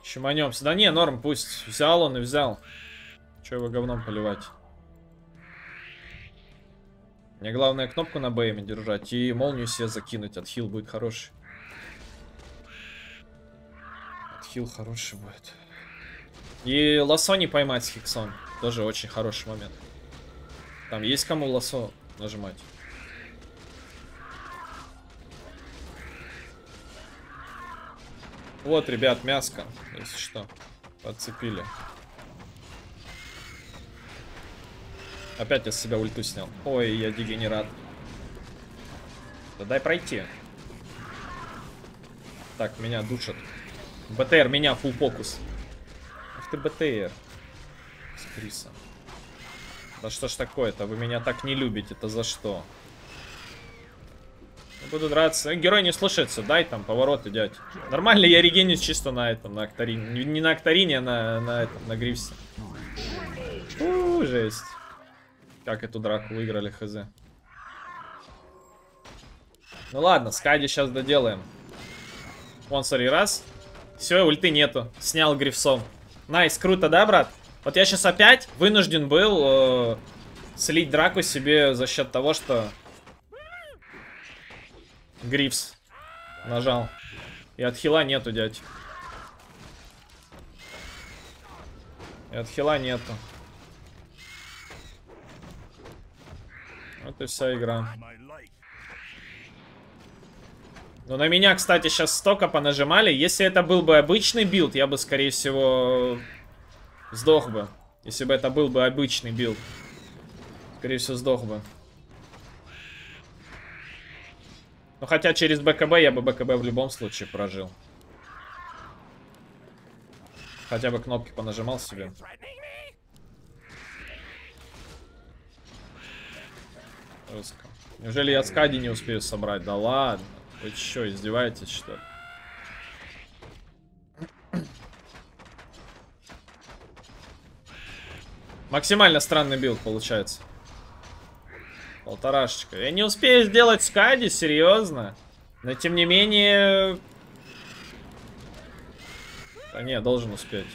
Чуманемся. Да не, норм, пусть. Взял он и взял. Че его говном поливать? Мне главное кнопку на БМ держать и молнию себе закинуть. Отхил будет хороший. Отхил хороший будет. И лосо не поймать с хиксом. Тоже очень хороший момент. Там есть кому лосо нажимать. Вот, ребят, мяско, если что. Подцепили. Опять я с себя ульту снял. Ой, я дегенерат. Да дай пройти. Так, меня душат. БТР, меня, фул фокус. Ах ты БТР. С Криса. Да что ж такое-то? Вы меня так не любите. Это за что? Буду драться. Герой не слушается. Дай там повороты, дядь. Нормально, я регенюсь чисто на этом, на Акторине. Не на Акторине, а на, на, этом, на Грифсе. Фу, жесть. Как эту драку выиграли, хз. Ну ладно, Скади сейчас доделаем. Вон, смотри, раз. Все, ульты нету. Снял Грифсом. Nice, круто, да, брат? Вот я сейчас опять вынужден был э, слить драку себе за счет того, что Грифс. Нажал. И от хила нету, дядь. И от хила нету. И вся игра. Ну, на меня, кстати, сейчас столько понажимали. Если это был бы обычный билд, я бы, скорее всего, сдох бы. Если бы это был бы обычный билд. Скорее всего, сдох бы. Ну, хотя через БКБ я бы БКБ в любом случае прожил. Хотя бы кнопки понажимал себе. Жестко. Неужели я скади не успею собрать? Да ладно. Вы что, издеваетесь, что ли? Максимально странный билд получается. Полторашечка. Я не успею сделать скади, серьезно. Но тем не менее... Да не, должен успеть.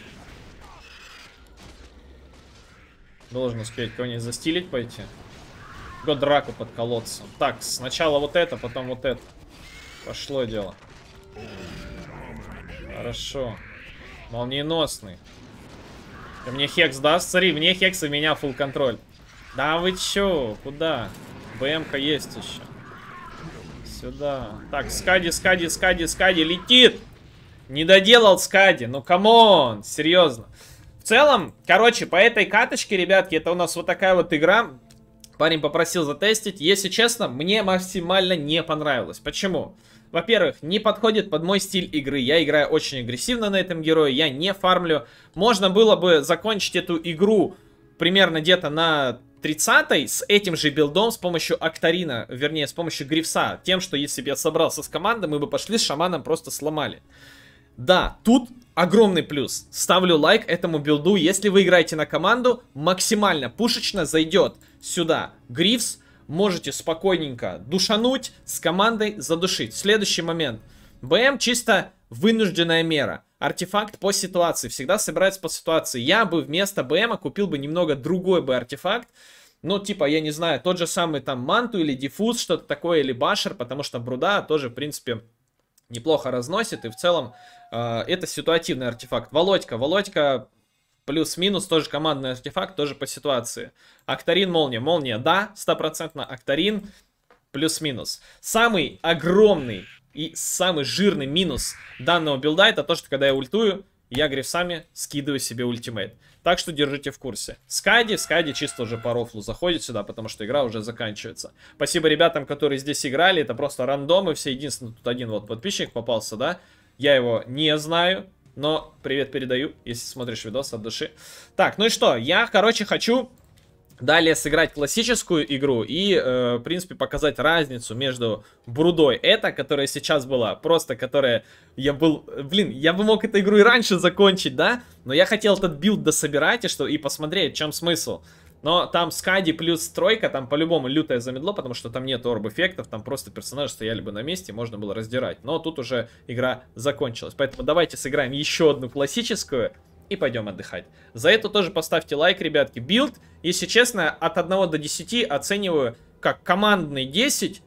Должен успеть кого-нибудь застилить пойти. Го драку под колодцем. Так, сначала вот это, потом вот это. Пошло дело. Хорошо. Молниеносный. И мне хекс даст? Смотри, мне хекс и меня full контроль. Да вы чё? Куда? БМка есть еще. Сюда. Так, Скади, Скади, Скади, Скади летит! Не доделал Скади. Ну, come on, серьезно. В целом, короче, по этой каточке, ребятки, это у нас вот такая вот игра. Парень попросил затестить. Если честно, мне максимально не понравилось. Почему? Во-первых, не подходит под мой стиль игры. Я играю очень агрессивно на этом герое, я не фармлю. Можно было бы закончить эту игру примерно где-то на 30 с этим же билдом, с помощью Акторина, вернее, с помощью Грифса, тем, что если бы я собрался с командой, мы бы пошли с шаманом, просто сломали. Да, тут огромный плюс. Ставлю лайк этому билду. Если вы играете на команду, максимально пушечно зайдет сюда Грифс. Можете спокойненько душануть, с командой задушить. Следующий момент. БМ чисто вынужденная мера. Артефакт по ситуации. Всегда собирается по ситуации. Я бы вместо БМа купил бы немного другой бы артефакт. Ну, типа, я не знаю, тот же самый там Манту или Диффуз, что-то такое, или Башер, потому что Бруда тоже, в принципе, неплохо разносит. И в целом э, это ситуативный артефакт. Володька, Володька плюс-минус тоже командный артефакт, тоже по ситуации. Акторин, Молния. Молния, да, стопроцентно Акторин, плюс-минус. Самый огромный и самый жирный минус данного билда это то, что когда я ультую, я грифсами скидываю себе ультимейт. Так что держите в курсе. Скади, Скади чисто уже по рофлу заходит сюда, потому что игра уже заканчивается. Спасибо ребятам, которые здесь играли. Это просто рандомы все. Единственное, тут один вот подписчик попался, да. Я его не знаю, но привет передаю, если смотришь видос от души. Так, ну и что, я, короче, хочу Далее сыграть классическую игру и, э, в принципе, показать разницу между Брудой. Это, которая сейчас была, просто которая... Я был... Блин, я бы мог эту игру и раньше закончить, да? Но я хотел этот билд дособирать и, что, и посмотреть, в чем смысл. Но там Скади плюс тройка, там по-любому лютое замедло, потому что там нет орб-эффектов, там просто персонажи стояли бы на месте, можно было раздирать. Но тут уже игра закончилась. Поэтому давайте сыграем еще одну классическую и пойдем отдыхать. За это тоже поставьте лайк, ребятки. Билд, если честно, от 1 до 10 оцениваю как командный 10.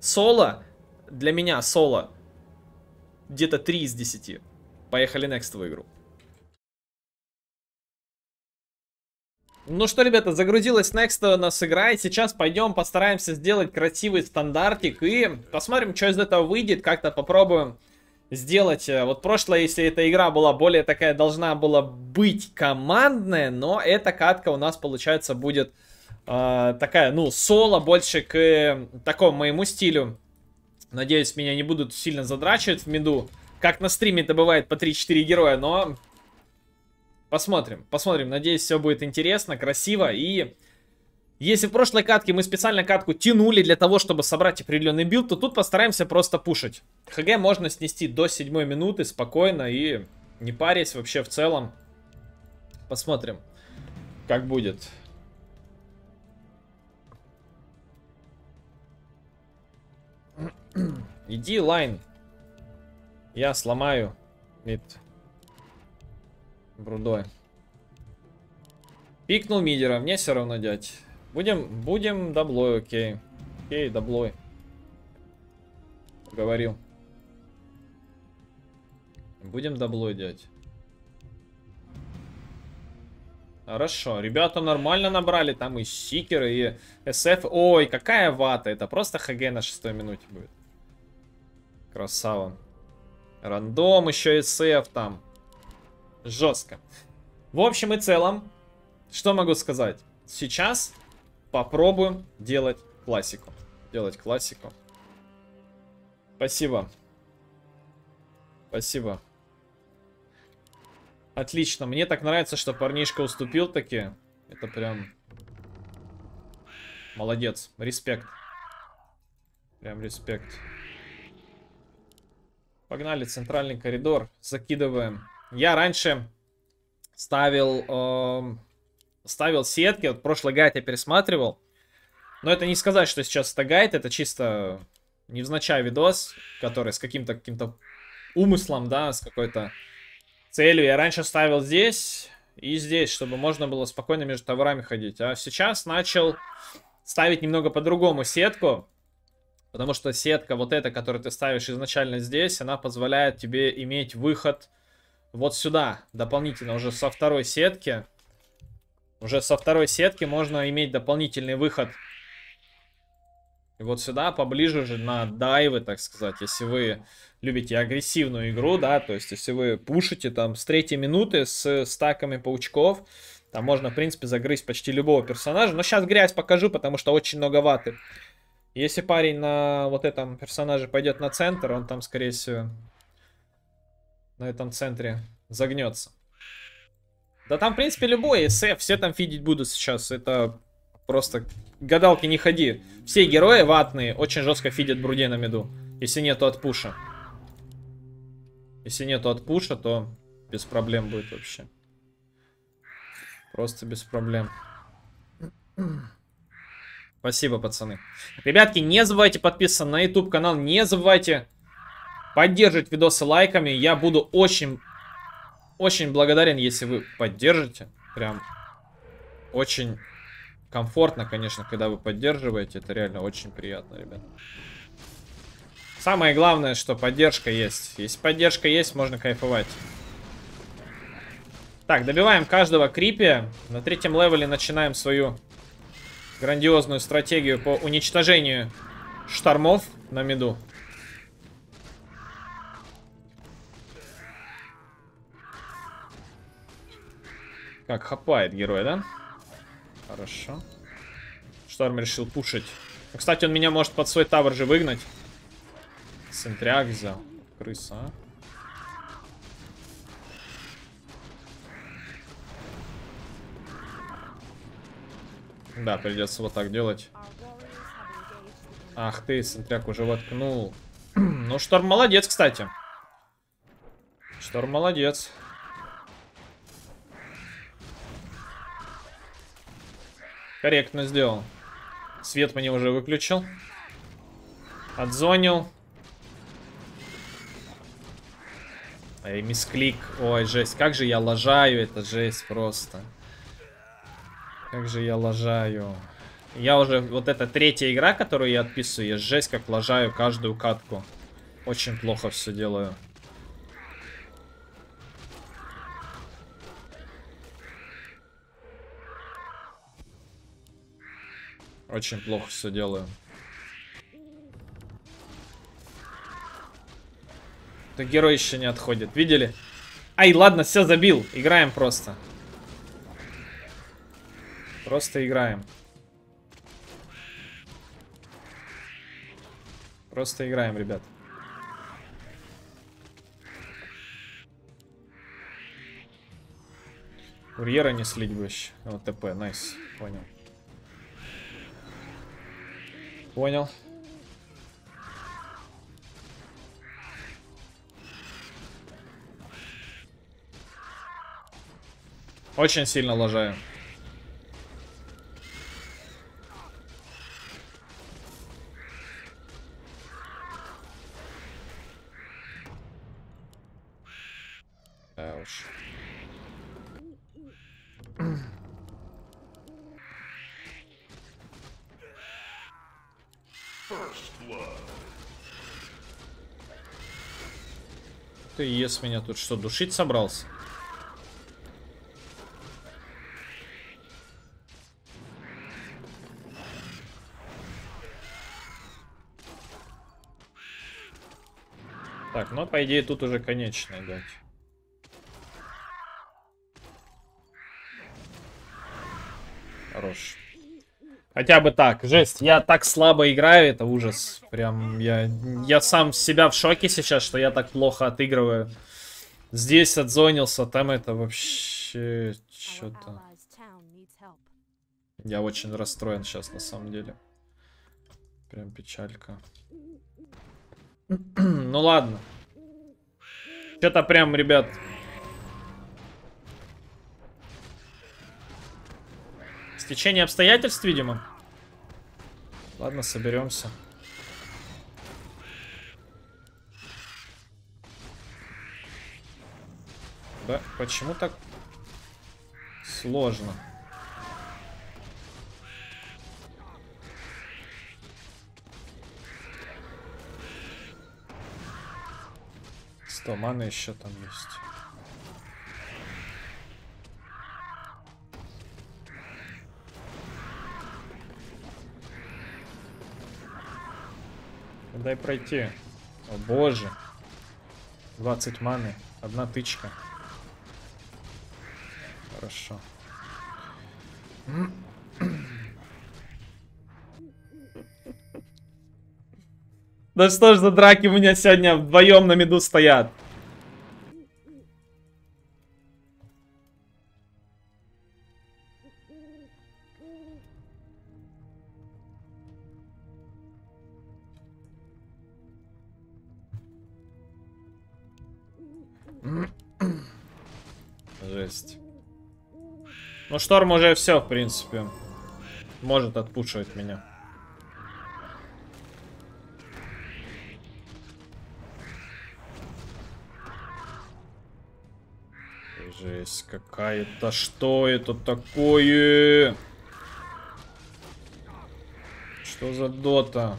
Соло, для меня соло, где-то 3 из 10. Поехали next игру. Ну что, ребята, загрузилась Next у нас игра, и сейчас пойдем постараемся сделать красивый стандартик и посмотрим, что из этого выйдет, как-то попробуем сделать. Э, вот прошлое, если эта игра была более такая, должна была быть командная, но эта катка у нас, получается, будет э, такая, ну, соло, больше к э, такому моему стилю. Надеюсь, меня не будут сильно задрачивать в миду. Как на стриме это бывает по 3-4 героя, но... Посмотрим, посмотрим. Надеюсь, все будет интересно, красиво и... Если в прошлой катке мы специально катку тянули для того, чтобы собрать определенный билд, то тут постараемся просто пушить. ХГ можно снести до седьмой минуты спокойно и не парясь вообще в целом. Посмотрим, как будет. Иди, лайн. Я сломаю мид брудой. Пикнул мидера, мне все равно, дядь. Будем, будем даблой, окей. Окей, даблой. Говорил. Будем даблой, дядь. Хорошо, ребята нормально набрали, там и сикеры, и СФ. Ой, какая вата, это просто ХГ на шестой минуте будет. Красава. Рандом, еще СФ там. Жестко. В общем и целом, что могу сказать? Сейчас попробуем делать классику. Делать классику. Спасибо. Спасибо. Отлично. Мне так нравится, что парнишка уступил таки. Это прям... Молодец. Респект. Прям респект. Погнали, центральный коридор. Закидываем. Я раньше ставил... Э ставил сетки. Вот прошлый гайд я пересматривал. Но это не сказать, что сейчас это гайд, это чисто невзначай видос, который с каким-то каким-то умыслом, да, с какой-то целью. Я раньше ставил здесь и здесь, чтобы можно было спокойно между товарами ходить. А сейчас начал ставить немного по-другому сетку. Потому что сетка вот эта, которую ты ставишь изначально здесь, она позволяет тебе иметь выход вот сюда, дополнительно уже со второй сетки. Уже со второй сетки можно иметь дополнительный выход. И вот сюда, поближе же на дайвы, так сказать, если вы любите агрессивную игру, да, то есть если вы пушите там с третьей минуты с стаками паучков, там можно, в принципе, загрызть почти любого персонажа. Но сейчас грязь покажу, потому что очень много ваты. Если парень на вот этом персонаже пойдет на центр, он там, скорее всего, на этом центре загнется. Да там, в принципе, любой SF, все там фидить будут сейчас. Это просто гадалки не ходи. Все герои ватные очень жестко фидят бруде на меду. Если нету от пуша. Если нету от пуша, то без проблем будет вообще. Просто без проблем. Спасибо, пацаны. Ребятки, не забывайте подписываться на YouTube канал. Не забывайте поддерживать видосы лайками. Я буду очень очень благодарен, если вы поддержите. Прям очень комфортно, конечно, когда вы поддерживаете. Это реально очень приятно, ребят. Самое главное, что поддержка есть. Если поддержка есть, можно кайфовать. Так, добиваем каждого крипи. На третьем левеле начинаем свою грандиозную стратегию по уничтожению штормов на меду. Как хапает герой, да? Хорошо. Шторм решил пушить. Ну, кстати, он меня может под свой тавер же выгнать. Центряк взял. Крыса? Да, придется вот так делать. Ах ты, Центряк уже воткнул. ну, Шторм молодец, кстати. Шторм молодец. Корректно сделал. Свет мне уже выключил. Отзонил. Эй, мисклик. Ой, жесть. Как же я лажаю, это жесть просто. Как же я лажаю. Я уже... Вот эта третья игра, которую я отписываю, я жесть как лажаю каждую катку. Очень плохо все делаю. Очень плохо все делаю. Да герой еще не отходит. Видели? Ай, ладно, все забил. Играем просто. Просто играем. Просто играем, ребят. Курьера не слить бы еще. Вот ТП, найс. Понял. Понял. Очень сильно лажаю. Да уж. Ты ес меня тут что, душить собрался? Так, ну по идее тут уже конечный дать. Хорош. Хотя бы так, жесть, я так слабо играю, это ужас. Прям, я, я сам себя в шоке сейчас, что я так плохо отыгрываю. Здесь отзонился, там это вообще что-то... Я очень расстроен сейчас, на самом деле. Прям печалька. ну ладно. Что-то прям, ребят, Стечение обстоятельств, видимо. Ладно, соберемся. Да, почему так сложно? Сто маны еще там есть. Дай пройти. О боже. 20 маны. Одна тычка. Хорошо. Да что ж за драки у меня сегодня вдвоем на меду стоят? Шторм уже все, в принципе. Может отпушивать меня. Жесть какая-то. Что это такое? Что за дота?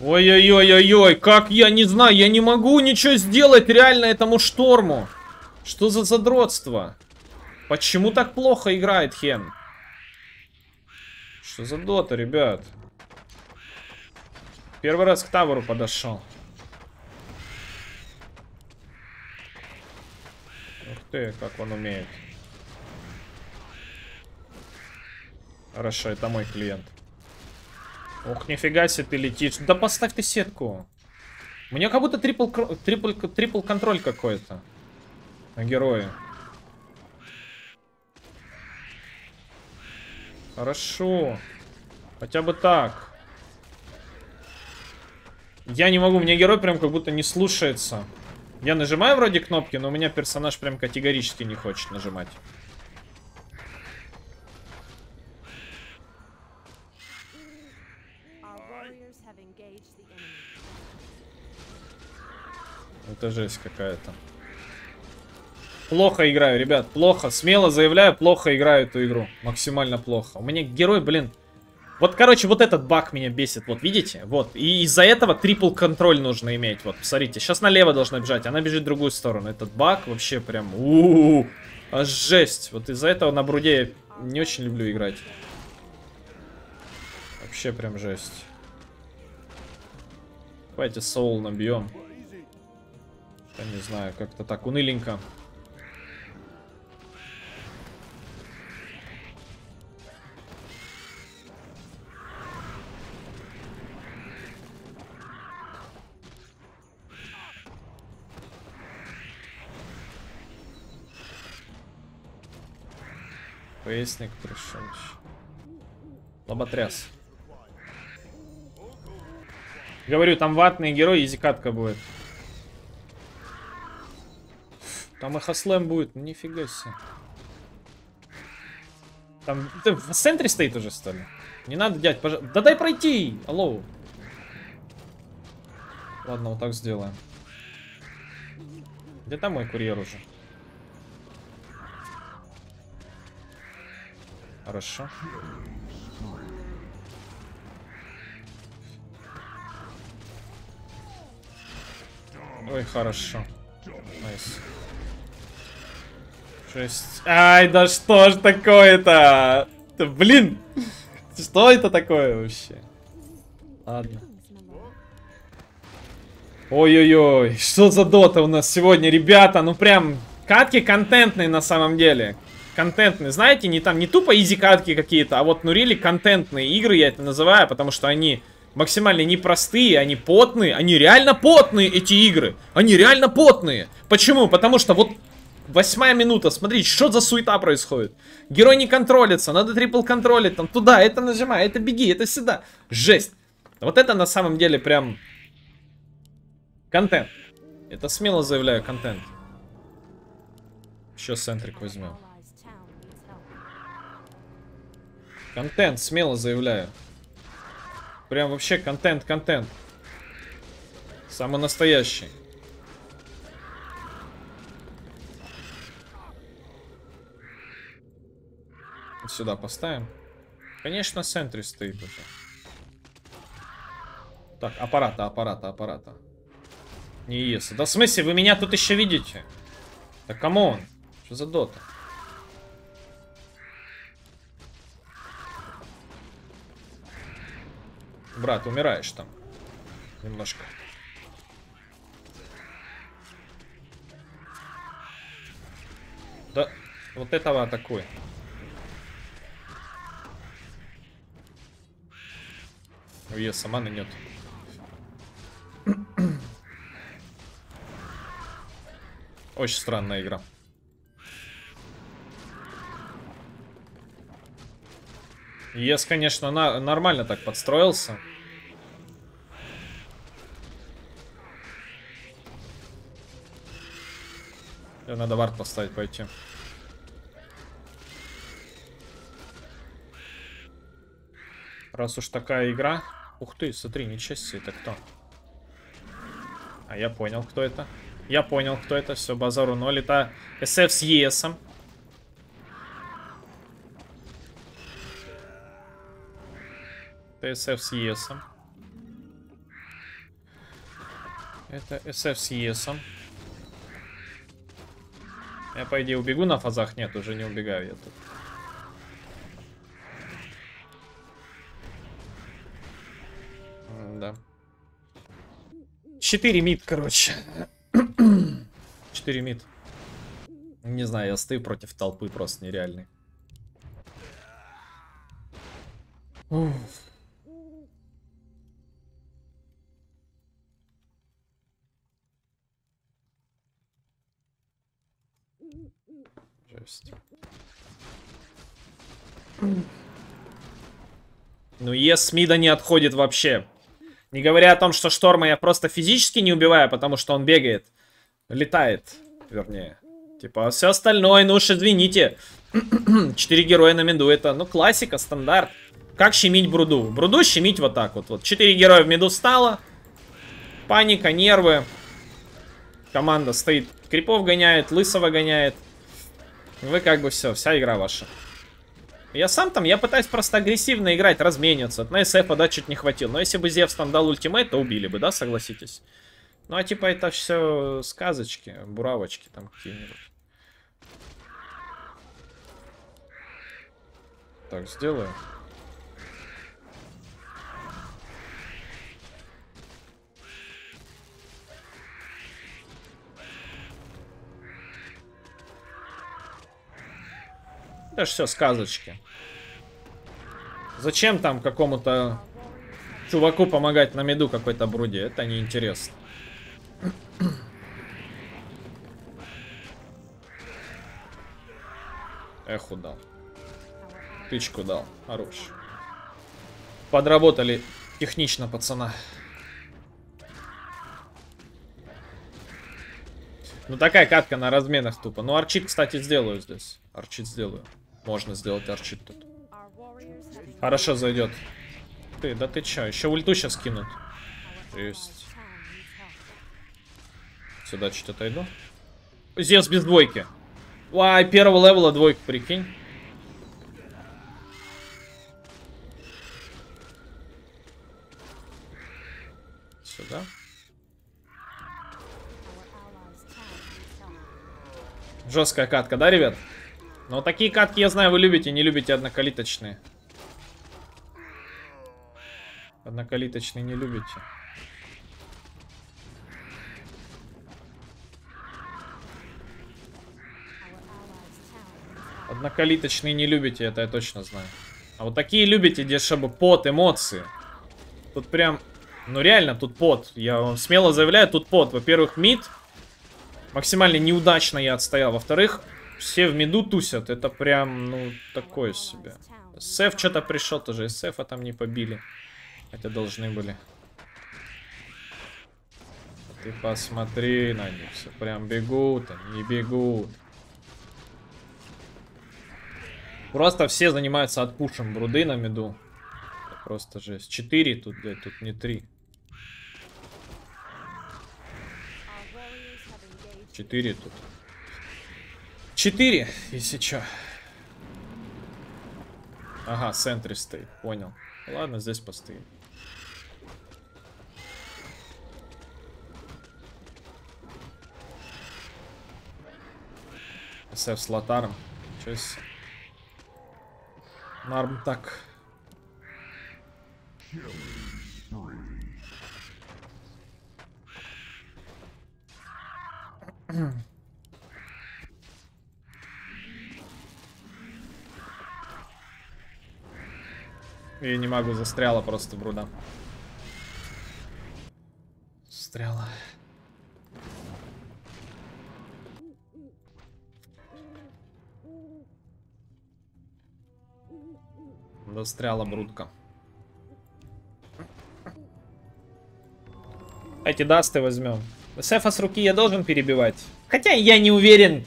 Ой-ой-ой-ой-ой, как я не знаю, я не могу ничего сделать реально этому шторму. Что за задротство? Почему так плохо играет Хен? Что за дота, ребят? Первый раз к Тавору подошел. ты, как он умеет. Хорошо, это мой клиент. Ох, нифига себе ты летишь. Да поставь ты сетку. У меня как будто трипл, трипл, трипл контроль какой-то. На герое. Хорошо. Хотя бы так. Я не могу, мне герой прям как будто не слушается. Я нажимаю вроде кнопки, но у меня персонаж прям категорически не хочет нажимать. Это жесть какая-то. Плохо играю, ребят, плохо. Смело заявляю, плохо играю эту игру. Максимально плохо. У меня герой, блин... Вот, короче, вот этот баг меня бесит. Вот, видите? Вот. И из-за этого трипл контроль нужно иметь. Вот, посмотрите. Сейчас налево должна бежать. Она бежит в другую сторону. Этот баг вообще прям... У -у -у, а жесть. Вот из-за этого на бруде я не очень люблю играть. Вообще прям жесть. Давайте соул набьем. Я не знаю, как-то так уныленько. Поясник пришел. Лоботряс. Говорю, там ватный герой, изикатка будет. Там и хаслэм будет, ну нифига себе. Там, ты в центре стоит уже, что ли? Не надо, дядь, пожалуйста. Да дай пройти! Алло. Ладно, вот так сделаем. Где там мой курьер уже? Хорошо. Ой, хорошо. Nice. Шесть. Ай, да что ж такое-то? Блин! Что это такое вообще? Ладно. Ой-ой-ой, что за дота у нас сегодня, ребята? Ну прям, катки контентные на самом деле. Контентные, знаете, не там, не тупо изи катки какие-то, а вот, ну, рели контентные игры я это называю, потому что они максимально непростые, они потные, они реально потные, эти игры. Они реально потные. Почему? Потому что вот Восьмая минута, смотрите, что за суета происходит. Герой не контролится, надо трипл контролить, там туда, это нажимай, это беги, это сюда. Жесть. Вот это на самом деле прям контент. Это смело заявляю, контент. Еще центрик возьмем. Контент, смело заявляю. Прям вообще контент, контент. Самый настоящий. сюда поставим. Конечно, в центре стоит уже. Так, аппарата, аппарата, аппарата. Не ЕС. Да в смысле, вы меня тут еще видите? Да come on. Что за дота? Брат, умираешь там. Немножко. Да, вот этого атакуй. У ее сама нет. Очень странная игра. Ес, конечно, на нормально так подстроился. Надо вард поставить пойти. Раз уж такая игра, Ух ты, смотри, ничего себе, это кто? А я понял, кто это. Я понял, кто это. Все, базару ноль. Это SF с ЕСом. Это SF с ЕСом. Это SF с ЕСом. Я, по идее, убегу на фазах. Нет, уже не убегаю я тут. да. 4 мид, короче. 4 мид. Не знаю, я стою против толпы просто нереальный. Уф. Ну, ес мида не отходит вообще. Не говоря о том, что Шторма я просто физически не убиваю, потому что он бегает. Летает, вернее. Типа, а все остальное, ну уж извините. Четыре героя на миду, это, ну, классика, стандарт. Как щемить бруду? Бруду щемить вот так вот. Вот четыре героя в миду стало. Паника, нервы. Команда стоит, крипов гоняет, лысого гоняет. Вы как бы все, вся игра ваша. Я сам там, я пытаюсь просто агрессивно играть, размениваться. На СФ, да, чуть не хватило. Но если бы Зевс там дал ультимейт, то убили бы, да, согласитесь? Ну, а типа это все сказочки, буравочки там какие-нибудь. Так, сделаю. Это ж все сказочки. Зачем там какому-то чуваку помогать на меду какой-то бруде? Это неинтересно. Эху дал. Тычку дал. Хорош. Подработали технично, пацана. Ну такая катка на разменах тупо. Ну арчит, кстати, сделаю здесь. Арчит сделаю. Можно сделать арчит тут. Хорошо зайдет. Ты, да ты чё? Еще ульту сейчас кинут. Есть. Сюда чуть отойду. Зевс без двойки. Уай, первого левела двойка, прикинь. Сюда. Жесткая катка, да, ребят? Но такие катки, я знаю, вы любите, не любите однокалиточные. Однокалиточные не любите. Однокалиточные не любите, это я точно знаю. А вот такие любите, где чтобы пот, эмоции. Тут прям, ну реально, тут пот. Я вам смело заявляю, тут пот. Во-первых, мид. Максимально неудачно я отстоял. Во-вторых, все в миду тусят. Это прям, ну, такое себе. СФ что-то пришел тоже. СФа там не побили. Хотя должны были. Ты посмотри на них. Все прям бегут, они бегут. Просто все занимаются отпушем бруды на миду. Просто жесть. Четыре тут, блядь, тут не три. Четыре тут. 4, если что. Ага, центре стоит, понял. Ладно, здесь постоим. СФ с лотаром. Чё Норм так. Я не могу, застряла просто бруда. Застряла. Застряла брудка. Эти дасты возьмем. Сефа с руки я должен перебивать. Хотя я не уверен.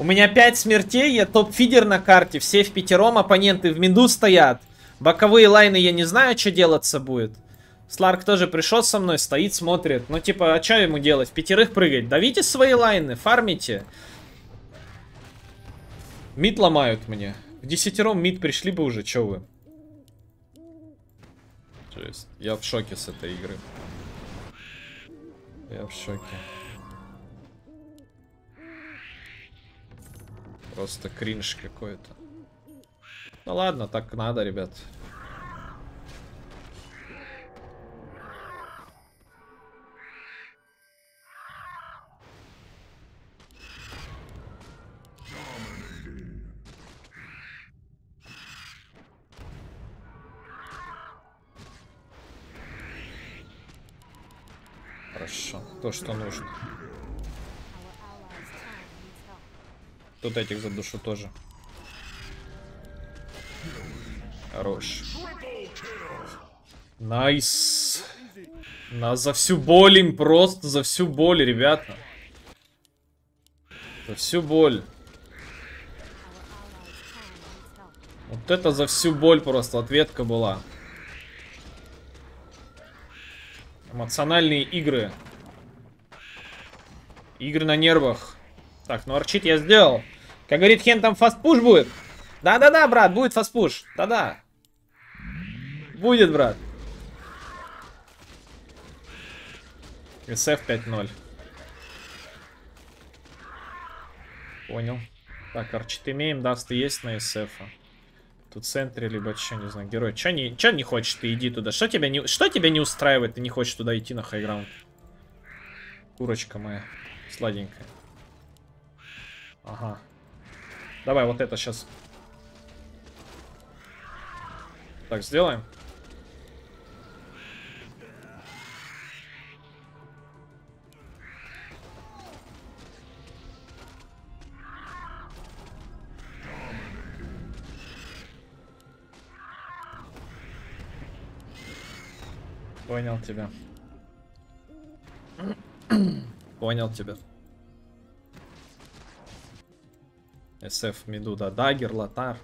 У меня 5 смертей, я топ-фидер на карте. Все в пятером оппоненты в миду стоят. Боковые лайны я не знаю, что делаться будет. Сларк тоже пришел со мной, стоит, смотрит. Ну, типа, а что ему делать? Пятерых прыгать? Давите свои лайны, фармите. Мид ломают мне. В десятером мид пришли бы уже, что вы? То есть, я в шоке с этой игры. Я в шоке. Просто кринж какой-то. Ну ладно, так надо, ребят. Хорошо, то, что нужно. Тут этих задушу тоже. Хорош. Nice. На за всю боль им просто, за всю боль, ребята. За всю боль. Вот это за всю боль просто ответка была. Эмоциональные игры. Игры на нервах. Так, ну арчит я сделал. Как говорит Хен, там фастпуш будет. Да-да-да, брат, будет фастпуш. Да-да. Будет, брат. SF 5-0. Понял. Так, арчит имеем, даст и есть на SF. -а. Тут в центре, либо что, не знаю, герой. Че не, че не хочешь ты, иди туда. Что тебя не, что тебя не устраивает, ты не хочешь туда идти на хайграунд? Курочка моя, сладенькая. Ага. Давай вот это сейчас. Так, сделаем. Понял тебя. Понял тебя. SF Меду, да, Дагер, Лотар.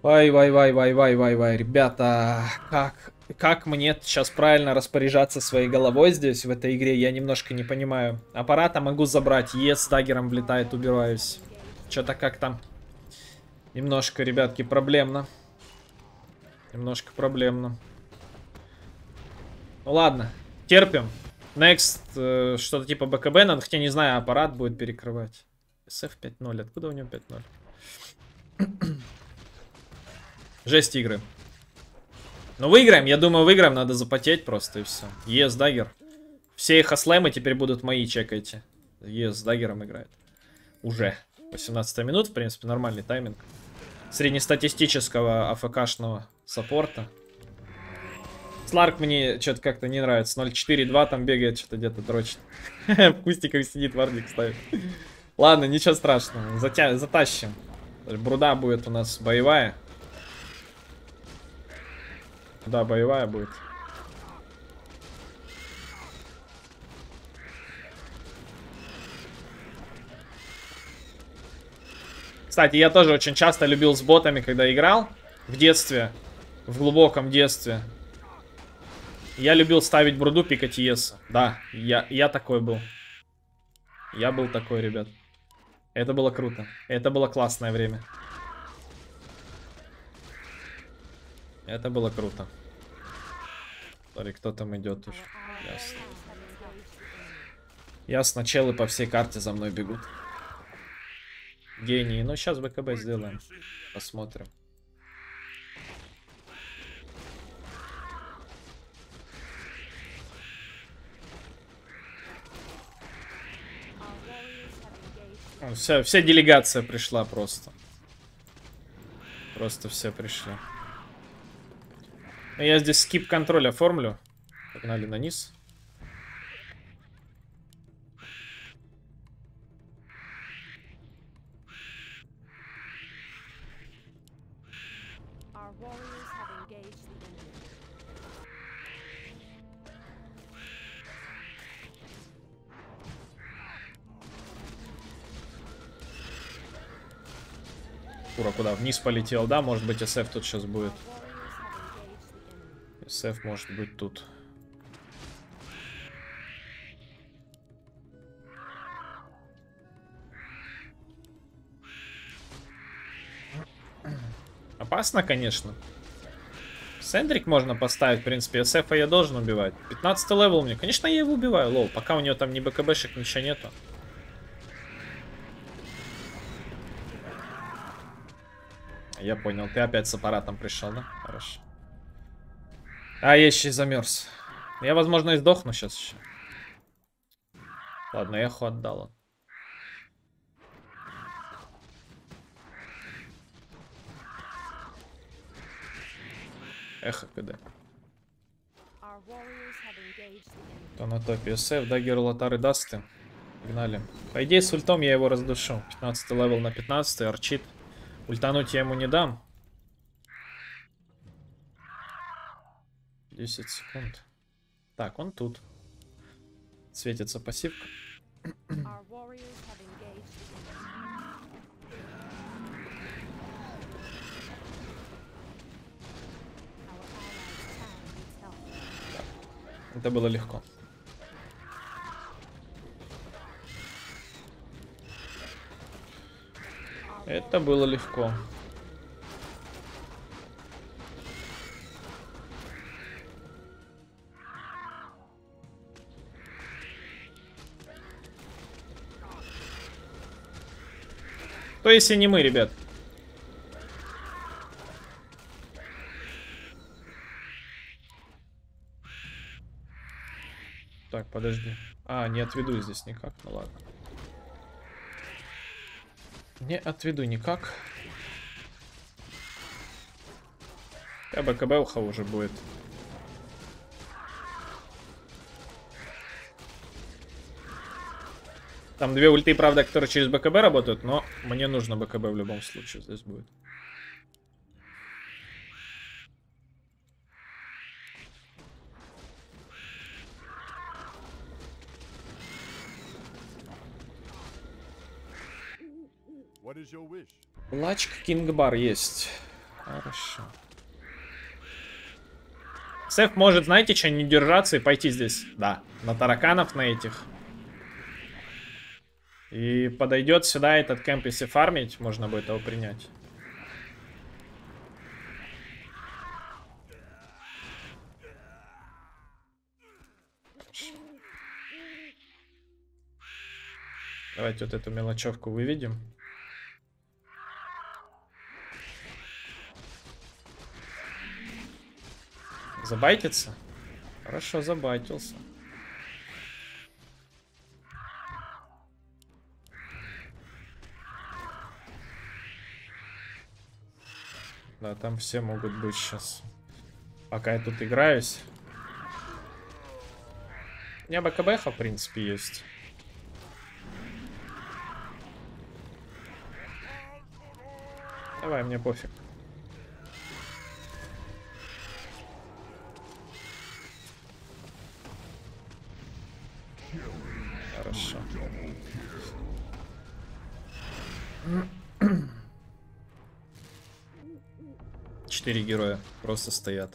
Вай, вай, вай, вай, вай, вай, вай, ребята, как, как мне сейчас правильно распоряжаться своей головой здесь, в этой игре, я немножко не понимаю. Аппарата могу забрать, ес, с влетает, убираюсь. Что-то как там немножко, ребятки, проблемно. Немножко проблемно. Ну ладно, терпим. Next, э, что-то типа БКБ надо, хотя не знаю, аппарат будет перекрывать. SF 5.0, откуда у него 5.0? Жесть игры. Ну выиграем, я думаю выиграем, надо запотеть просто и все. Ес, дагер. Все их аслемы теперь будут мои, чекайте. Ес, yes, даггером играет. Уже. 18 минут, в принципе, нормальный тайминг. Среднестатистического АФКшного саппорта. Сларк мне что-то как-то не нравится. 0.4.2 там бегает, что-то где-то дрочит. В кустиках сидит, вардик ставит. Ладно, ничего страшного. Затя... Затащим. Бруда будет у нас боевая. Да, боевая будет. Кстати, я тоже очень часто любил с ботами, когда играл. В детстве. В глубоком детстве. Я любил ставить бруду, пикать ЕС. Да, я, я такой был. Я был такой, ребят. Это было круто. Это было классное время. Это было круто. Смотри, кто там идет уже. Ясно. Ясно, челы по всей карте за мной бегут. Гении. Ну, сейчас БКБ сделаем. Посмотрим. Вся, вся делегация пришла просто. Просто все пришли. Ну, я здесь скип контроль оформлю. Погнали на низ. Вниз полетел, да? Может быть, SF тут сейчас будет. SF может быть тут. Опасно, конечно. Сентрик можно поставить, в принципе. SF я должен убивать. 15 level меня. Конечно, я его убиваю, lol. Пока у него там ни BKB шек, ничего нету. Я понял, ты опять с аппаратом пришел, да? Хорошо. А, я еще и замерз. Я, возможно, и сдохну сейчас еще. Ладно, эхо отдал. Эхо КД. То на топе SF, дагер, лотары, дасты. Погнали. По идее, с ультом я его раздушу. 15 level на 15, Orchid. Ультануть я ему не дам. 10 секунд. Так, он тут. Светится пассивка. Это было легко. Это было легко. То если не мы, ребят. Так, подожди. А, не отведу здесь никак. Ну ладно. Не отведу никак. Я БКБ уха уже будет. Там две ульты, правда, которые через БКБ работают, но мне нужно БКБ в любом случае здесь будет. Лачка Кингбар есть. Хорошо. Сеф может, знаете, что, не держаться и пойти здесь. Да, на тараканов на этих. И подойдет сюда этот кемп, если фармить, можно будет его принять. Давайте вот эту мелочевку выведем. Забайтиться? Хорошо, забайтился. Да, там все могут быть сейчас. Пока я тут играюсь. У меня БКБХ, в принципе, есть. Давай, мне пофиг. Четыре героя просто стоят.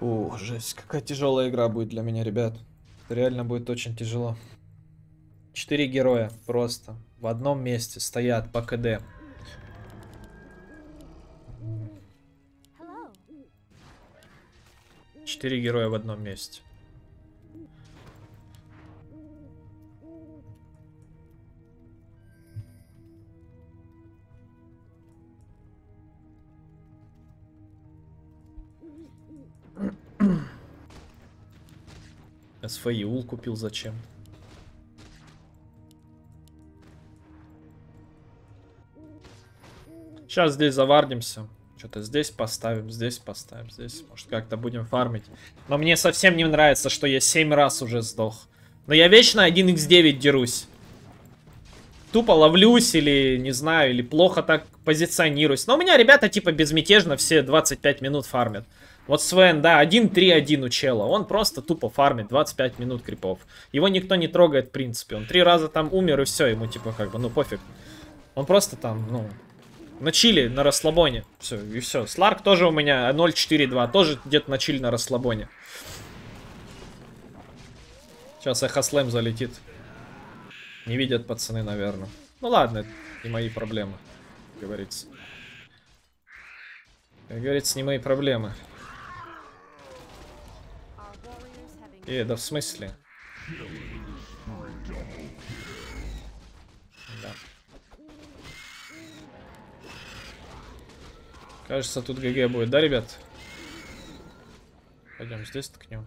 О, жесть, какая тяжелая игра будет для меня, ребят. Реально будет очень тяжело. Четыре героя просто в одном месте стоят по КД. Четыре героя в одном месте. СФИУЛ купил зачем? Сейчас здесь завардимся. Что-то здесь поставим, здесь поставим, здесь. Может, как-то будем фармить. Но мне совсем не нравится, что я 7 раз уже сдох. Но я вечно 1x9 дерусь. Тупо ловлюсь или, не знаю, или плохо так позиционируюсь. Но у меня ребята типа безмятежно все 25 минут фармят. Вот Свен, да, 1-3-1 у чела. Он просто тупо фармит 25 минут крипов. Его никто не трогает, в принципе. Он три раза там умер, и все, ему типа как бы, ну пофиг. Он просто там, ну, на чили, на расслабоне. Все, и все. Сларк тоже у меня 0-4-2, тоже где-то на чили, на расслабоне. Сейчас Эхослэм залетит. Не видят пацаны, наверное. Ну ладно, это не мои проблемы, как говорится. Как говорится, не мои проблемы. Э, да в смысле? Да. Кажется, тут ГГ будет, да, ребят? Пойдем здесь ткнем.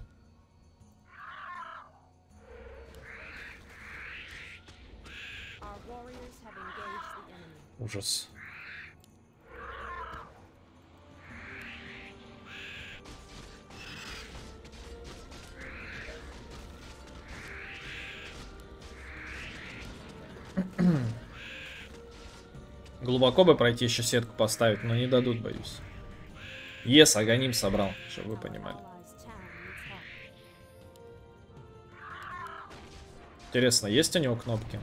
Ужас. Глубоко бы пройти еще сетку поставить, но не дадут, боюсь. Ес, агоним собрал, чтобы вы понимали. Интересно, есть у него кнопки?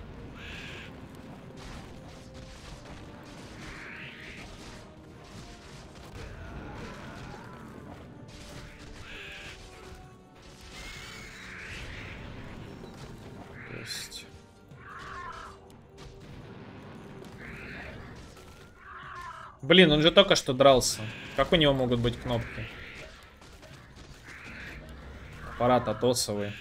Блин, он же только что дрался. Как у него могут быть кнопки? Аппарат атосовый.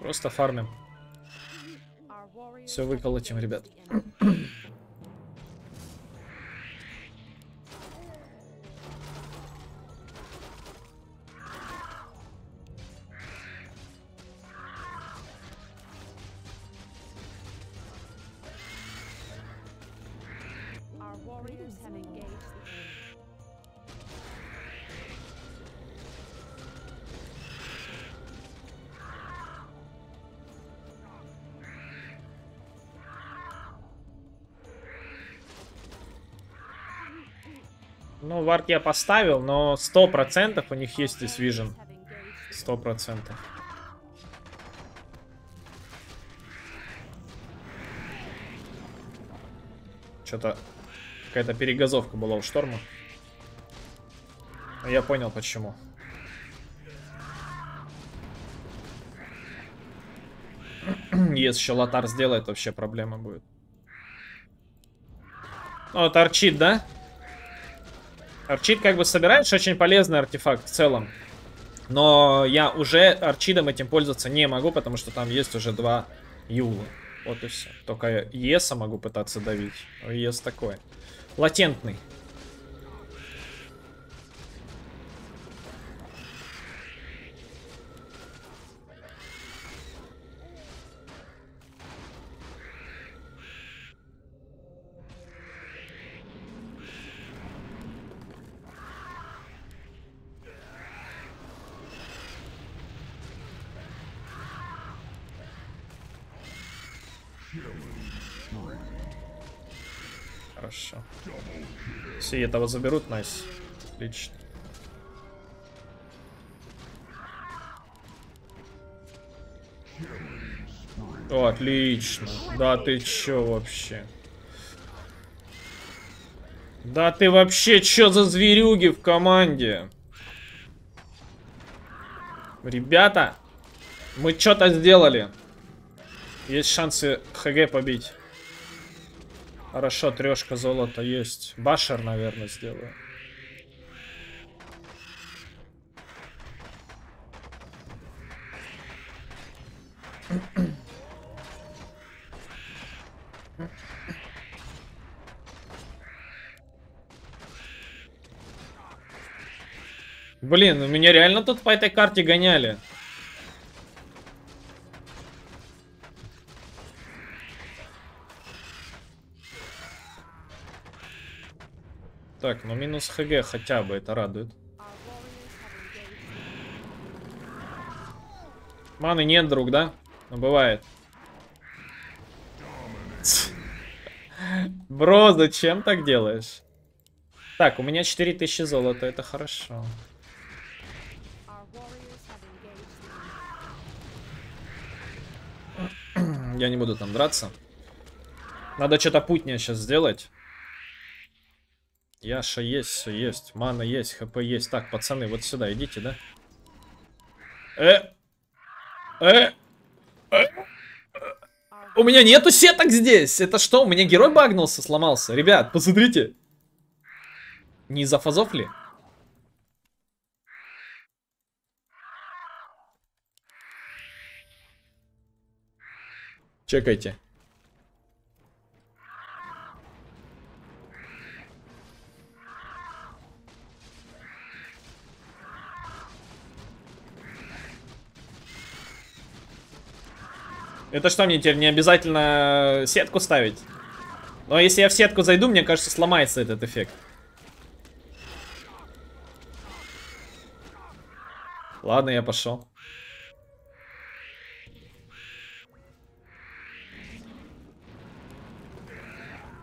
Просто фармим. Все выколотим, ребят. Вард я поставил, но сто процентов у них есть здесь. Сто процентов. Что-то какая-то перегазовка была у шторма. Я понял почему. Если еще лотар сделает, вообще проблема будет. О, торчит, да? Арчид как бы собираешь очень полезный артефакт в целом. Но я уже арчидом этим пользоваться не могу, потому что там есть уже два юла. Вот и все. Только Еса могу пытаться давить. Ес такой. Латентный. Хорошо. Все этого заберут, найс. Отлично. О, отлично. Да ты чё вообще? Да ты вообще чё за зверюги в команде? Ребята, мы что-то сделали. Есть шансы ХГ побить. Хорошо, трешка золота есть. Башер, наверное, сделаю. Блин, меня реально тут по этой карте гоняли. Так, ну минус ХГ хотя бы, это радует. Маны нет, друг, да? Ну, бывает. Бро, зачем так делаешь? Так, у меня 4000 золота, это хорошо. Я не буду там драться. Надо что-то путнее сейчас сделать. Яша есть, все есть. Мана есть, хп есть. Так, пацаны, вот сюда идите, да? Э! Э! э! У меня нету сеток здесь! Это что, у меня герой багнулся, сломался? Ребят, посмотрите. Не из-за фазов ли? Чекайте. Это что, мне теперь не обязательно сетку ставить? Но если я в сетку зайду, мне кажется, сломается этот эффект. Ладно, я пошел.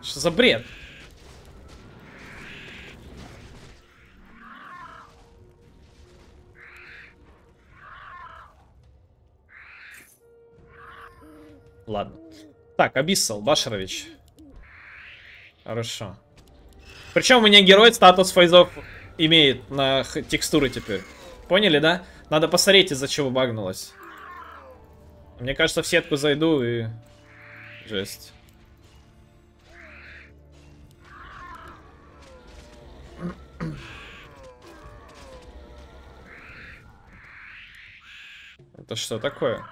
Что за бред? Ладно. Так, Абиссал, Башарович. Хорошо. Причем у меня герой статус фейзов имеет на текстуры теперь. Поняли, да? Надо посмотреть, из-за чего багнулось. Мне кажется, в сетку зайду и... Жесть. Это что такое?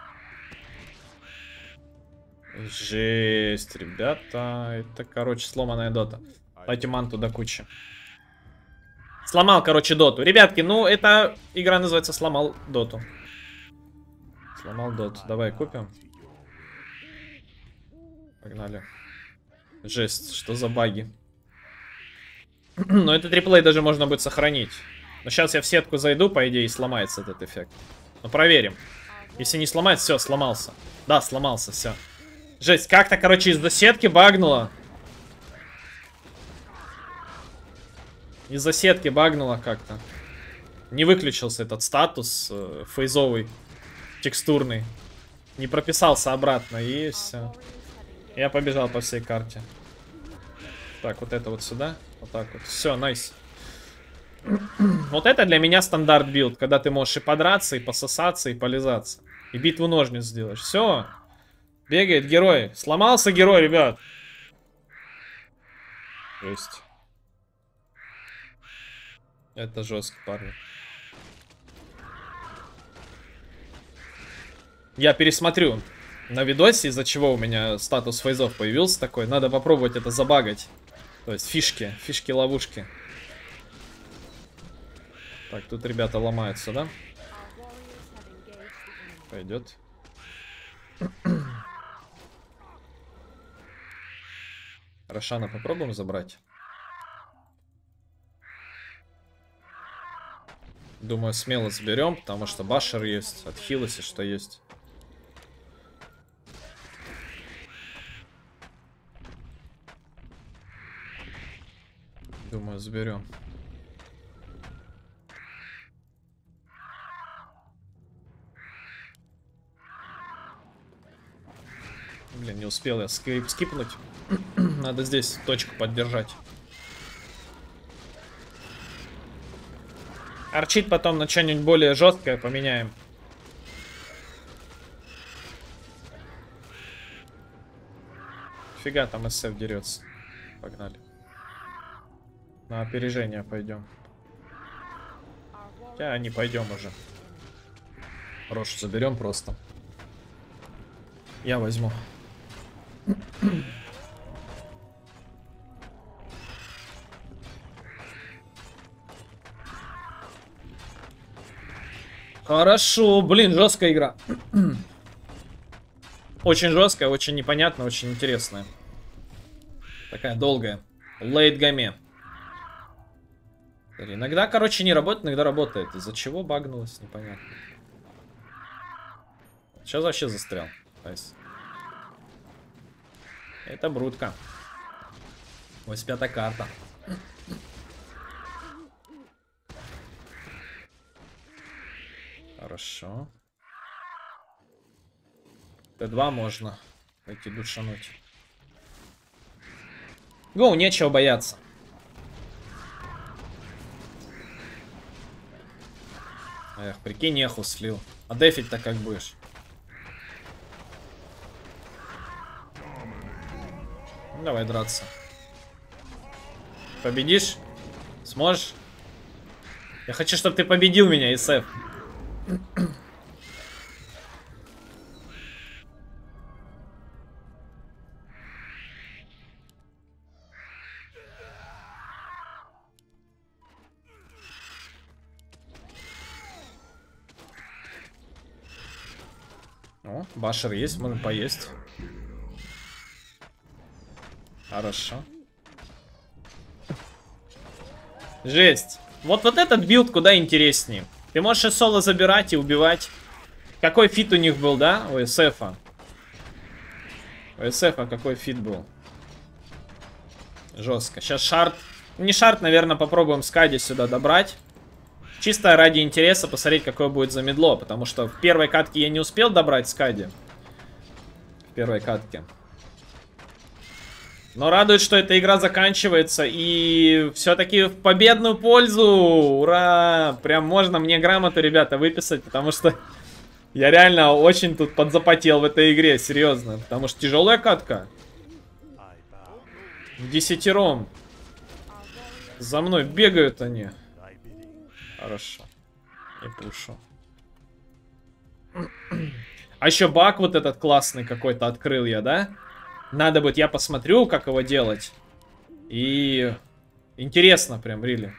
Жесть, ребята. Это, короче, сломанная дота. Дайте манту до кучи. Сломал, короче, доту. Ребятки, ну, эта игра называется «Сломал доту». Сломал доту. Давай, купим. Погнали. Жесть, что за баги. Но это триплей даже можно будет сохранить. Но сейчас я в сетку зайду, по идее, и сломается этот эффект. Ну, проверим. Если не сломается, все, сломался. Да, сломался, все. Жесть, как-то, короче, из-за сетки багнуло. Из-за сетки багнуло как-то. Не выключился этот статус э, фейзовый, текстурный. Не прописался обратно, и все. Я побежал по всей карте. Так, вот это вот сюда. Вот так вот. Все, nice. Вот это для меня стандарт build, когда ты можешь и подраться, и пососаться, и полизаться. И битву ножниц сделаешь. Все. Бегает герой. Сломался герой, ребят. Есть. Это жестко, парни. Я пересмотрю на видосе, из-за чего у меня статус фейзов появился такой. Надо попробовать это забагать. То есть фишки, фишки-ловушки. Так, тут ребята ломаются, да? Пойдет. Рошана попробуем забрать. Думаю, смело заберем, потому что башер есть, от хилоси что есть. Думаю, заберем. Блин, не успел я скип скипнуть. Надо здесь точку поддержать. Арчит потом на что-нибудь более жесткое поменяем. Фига там СФ дерется. Погнали. На опережение пойдем. Хотя не пойдем уже. Рошу заберем просто. Я возьму. Хорошо, блин, жесткая игра. очень жесткая, очень непонятная, очень интересная. Такая долгая. Late game. Иногда, короче, не работает, иногда работает. Из-за чего багнулось, непонятно. Сейчас вообще застрял. Nice. Это брутка. 85 карта. Хорошо. Т2 можно пойти душануть. Гоу, нечего бояться. Эх, прикинь, еху слил. А дефить-то как будешь? Давай драться. Победишь? Сможешь? Я хочу, чтобы ты победил меня, ИСФ. О, башер есть, можно поесть. Хорошо. Жесть. Вот, вот этот build куда интереснее. Ты можешь и соло забирать и убивать. Какой feed у них был, да? У SF а. У SF а какой feed был? Жестко. Сейчас shard. Не shard, наверное, попробуем Skadi сюда добрать. Чисто ради интереса посмотреть, какое будет замедло. Потому что в первой катке я не успел добрать Skadi. В первой катке. Но радует, что эта игра заканчивается. И все-таки в победную пользу. Ура! Прям можно мне грамоту, ребята, выписать. Потому что я реально очень тут подзапотел в этой игре. Серьезно. Потому что тяжелая катка. Десятером. За мной бегают они. Хорошо. Не пушу. А еще баг вот этот классный какой-то открыл я, да? Надо будет, я посмотрю, как его делать. И интересно прям, рили.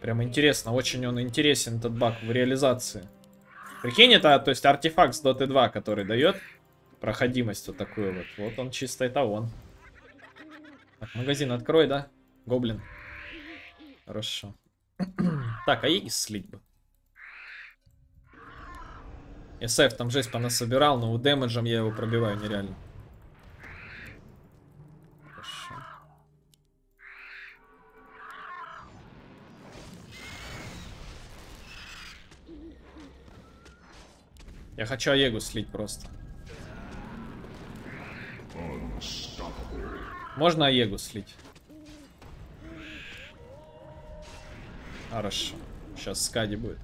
Прям интересно, очень он интересен, этот баг в реализации. Прикинь, это, то есть, артефакт с Dota 2, который дает проходимость вот такую вот. Вот он чисто, это он. Так, магазин открой, да? Гоблин. Хорошо. так, а Егис слить бы. SF там жесть по нас собирал, но у дэмэджем я его пробиваю нереально. Я хочу Аегу слить просто. Можно Аегу слить. Хорошо. Сейчас скади будет.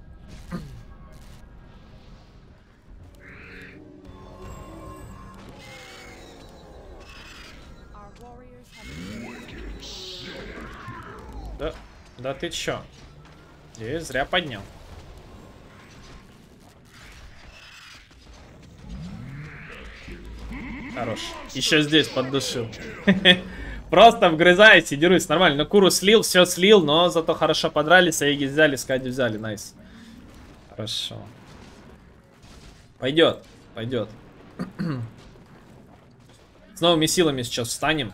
Да, да ты чё? Я зря поднял. Хорош. Еще здесь поддушил. Просто вгрызаюсь и дерусь. Нормально. Ну, Куру слил, все слил, но зато хорошо подрались. Aegis взяли, Skadi взяли. Nice. Хорошо. Пойдет. Пойдет. С новыми силами сейчас встанем.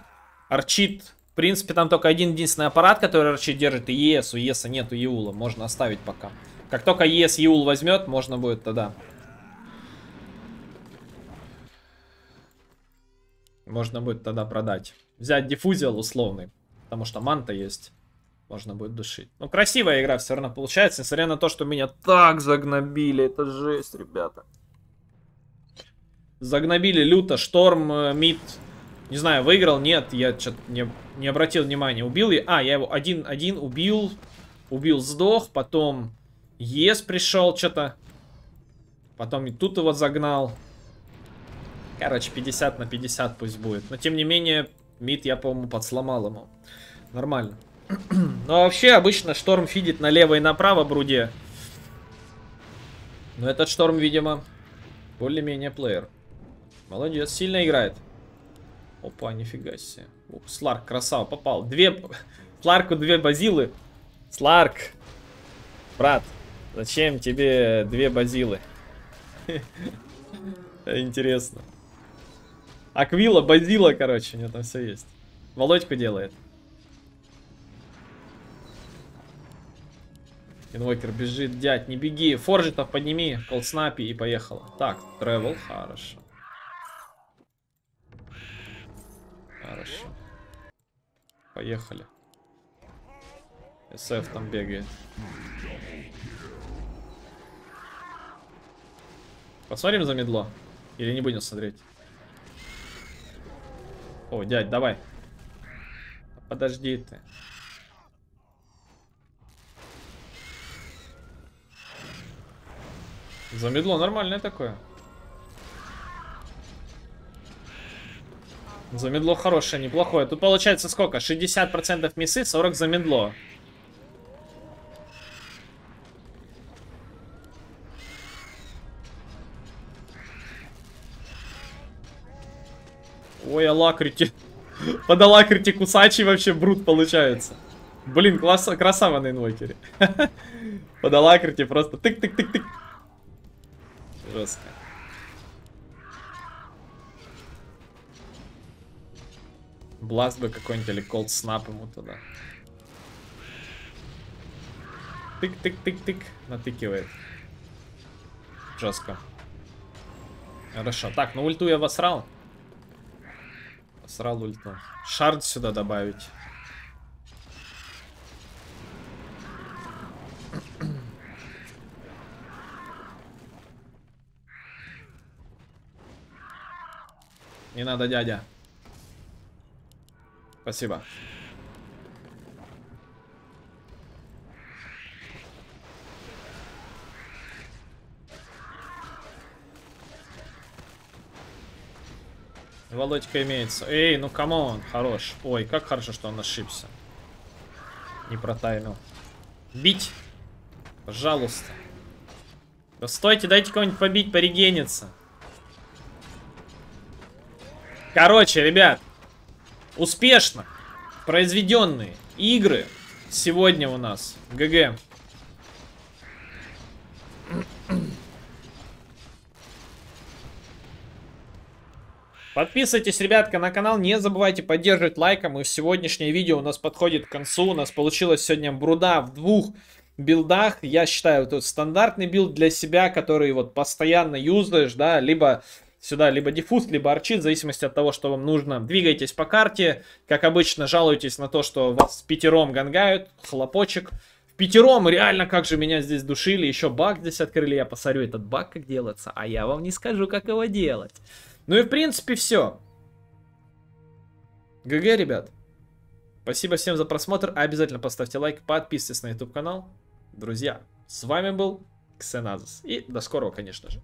Orchid. В принципе, там только один единственный аппарат, который Orchid держит. И ES. У ES а нету Eul а. Можно оставить пока. Как только ES Eul возьмет, можно будет тогда. Можно будет тогда продать взять диффузиал условный, потому что манта есть. Можно будет душить. Ну, красивая игра все равно получается, несмотря на то, что меня так загнобили. Это жесть, ребята. Загнобили люто. Шторм, э, мид. Не знаю, выиграл, нет, я что-то не, не обратил внимания. Убил я... А, я его один-один убил. Убил, сдох. Потом ЕС пришел что-то. Потом и тут его загнал. Короче, 50 на 50 пусть будет. Но, тем не менее, Мид я, по-моему, подсломал ему. Нормально. Но вообще, обычно шторм фидит налево и направо Бруде. Но этот шторм, видимо, более-менее плеер. Молодец, сильно играет. Опа, нифига себе. О, Сларк, красава, попал. Две... Сларку две базилы. Сларк. Брат, зачем тебе две базилы? Интересно. Аквила, Базила, короче, у него там все есть. Володька делает. Инвокер бежит, дядь, не беги. Форжитов подними, колснапи и поехала. Так, тревел, хорошо. Хорошо. Поехали. СФ там бегает. Посмотрим за медло? Или не будем смотреть? О, дядь, давай. Подожди ты. Замедло нормальное такое. Замедло хорошее, неплохое. Тут получается сколько? 60% мисы, 40 замедло. Ой, алакрити. Под алакрити кусачий вообще брут получается. Блин, класс, красава на инвокере. Под алакрити просто тык-тык-тык-тык. Жестко. Бласт бы какой-нибудь или колд снап ему туда. Тык-тык-тык-тык. Натыкивает. Жестко. Хорошо. Так, ну ульту я восрал. Восрал ульту. Шард сюда добавить. Не надо, дядя. Спасибо. Володька имеется. Эй, ну come on, хорош. Ой, как хорошо, что он ошибся. Не протаймил. Бить. Пожалуйста. Да стойте, дайте кого-нибудь побить, порегениться. Короче, ребят. Успешно произведенные игры сегодня у нас. ГГ. Подписывайтесь, ребятка, на канал. Не забывайте поддерживать лайком. И сегодняшнее видео у нас подходит к концу. У нас получилось сегодня бруда в двух build ах. Я считаю, тут стандартный build для себя, который вот постоянно юзаешь, да, либо сюда либо диффуз, либо Orchid, в зависимости от того, что вам нужно. Двигайтесь по карте. Как обычно, жалуйтесь на то, что вас пятером gank ают. Хлопочек. Пятером реально, как же меня здесь душили. Еще баг здесь открыли. Я посмотрю этот баг, как делается. А я вам не скажу, как его делать. Ну и в принципе все. GG, ребят. Спасибо всем за просмотр. Обязательно поставьте лайк, подписывайтесь на YouTube канал. Друзья, с вами был Ксеназис. И до скорого, конечно же.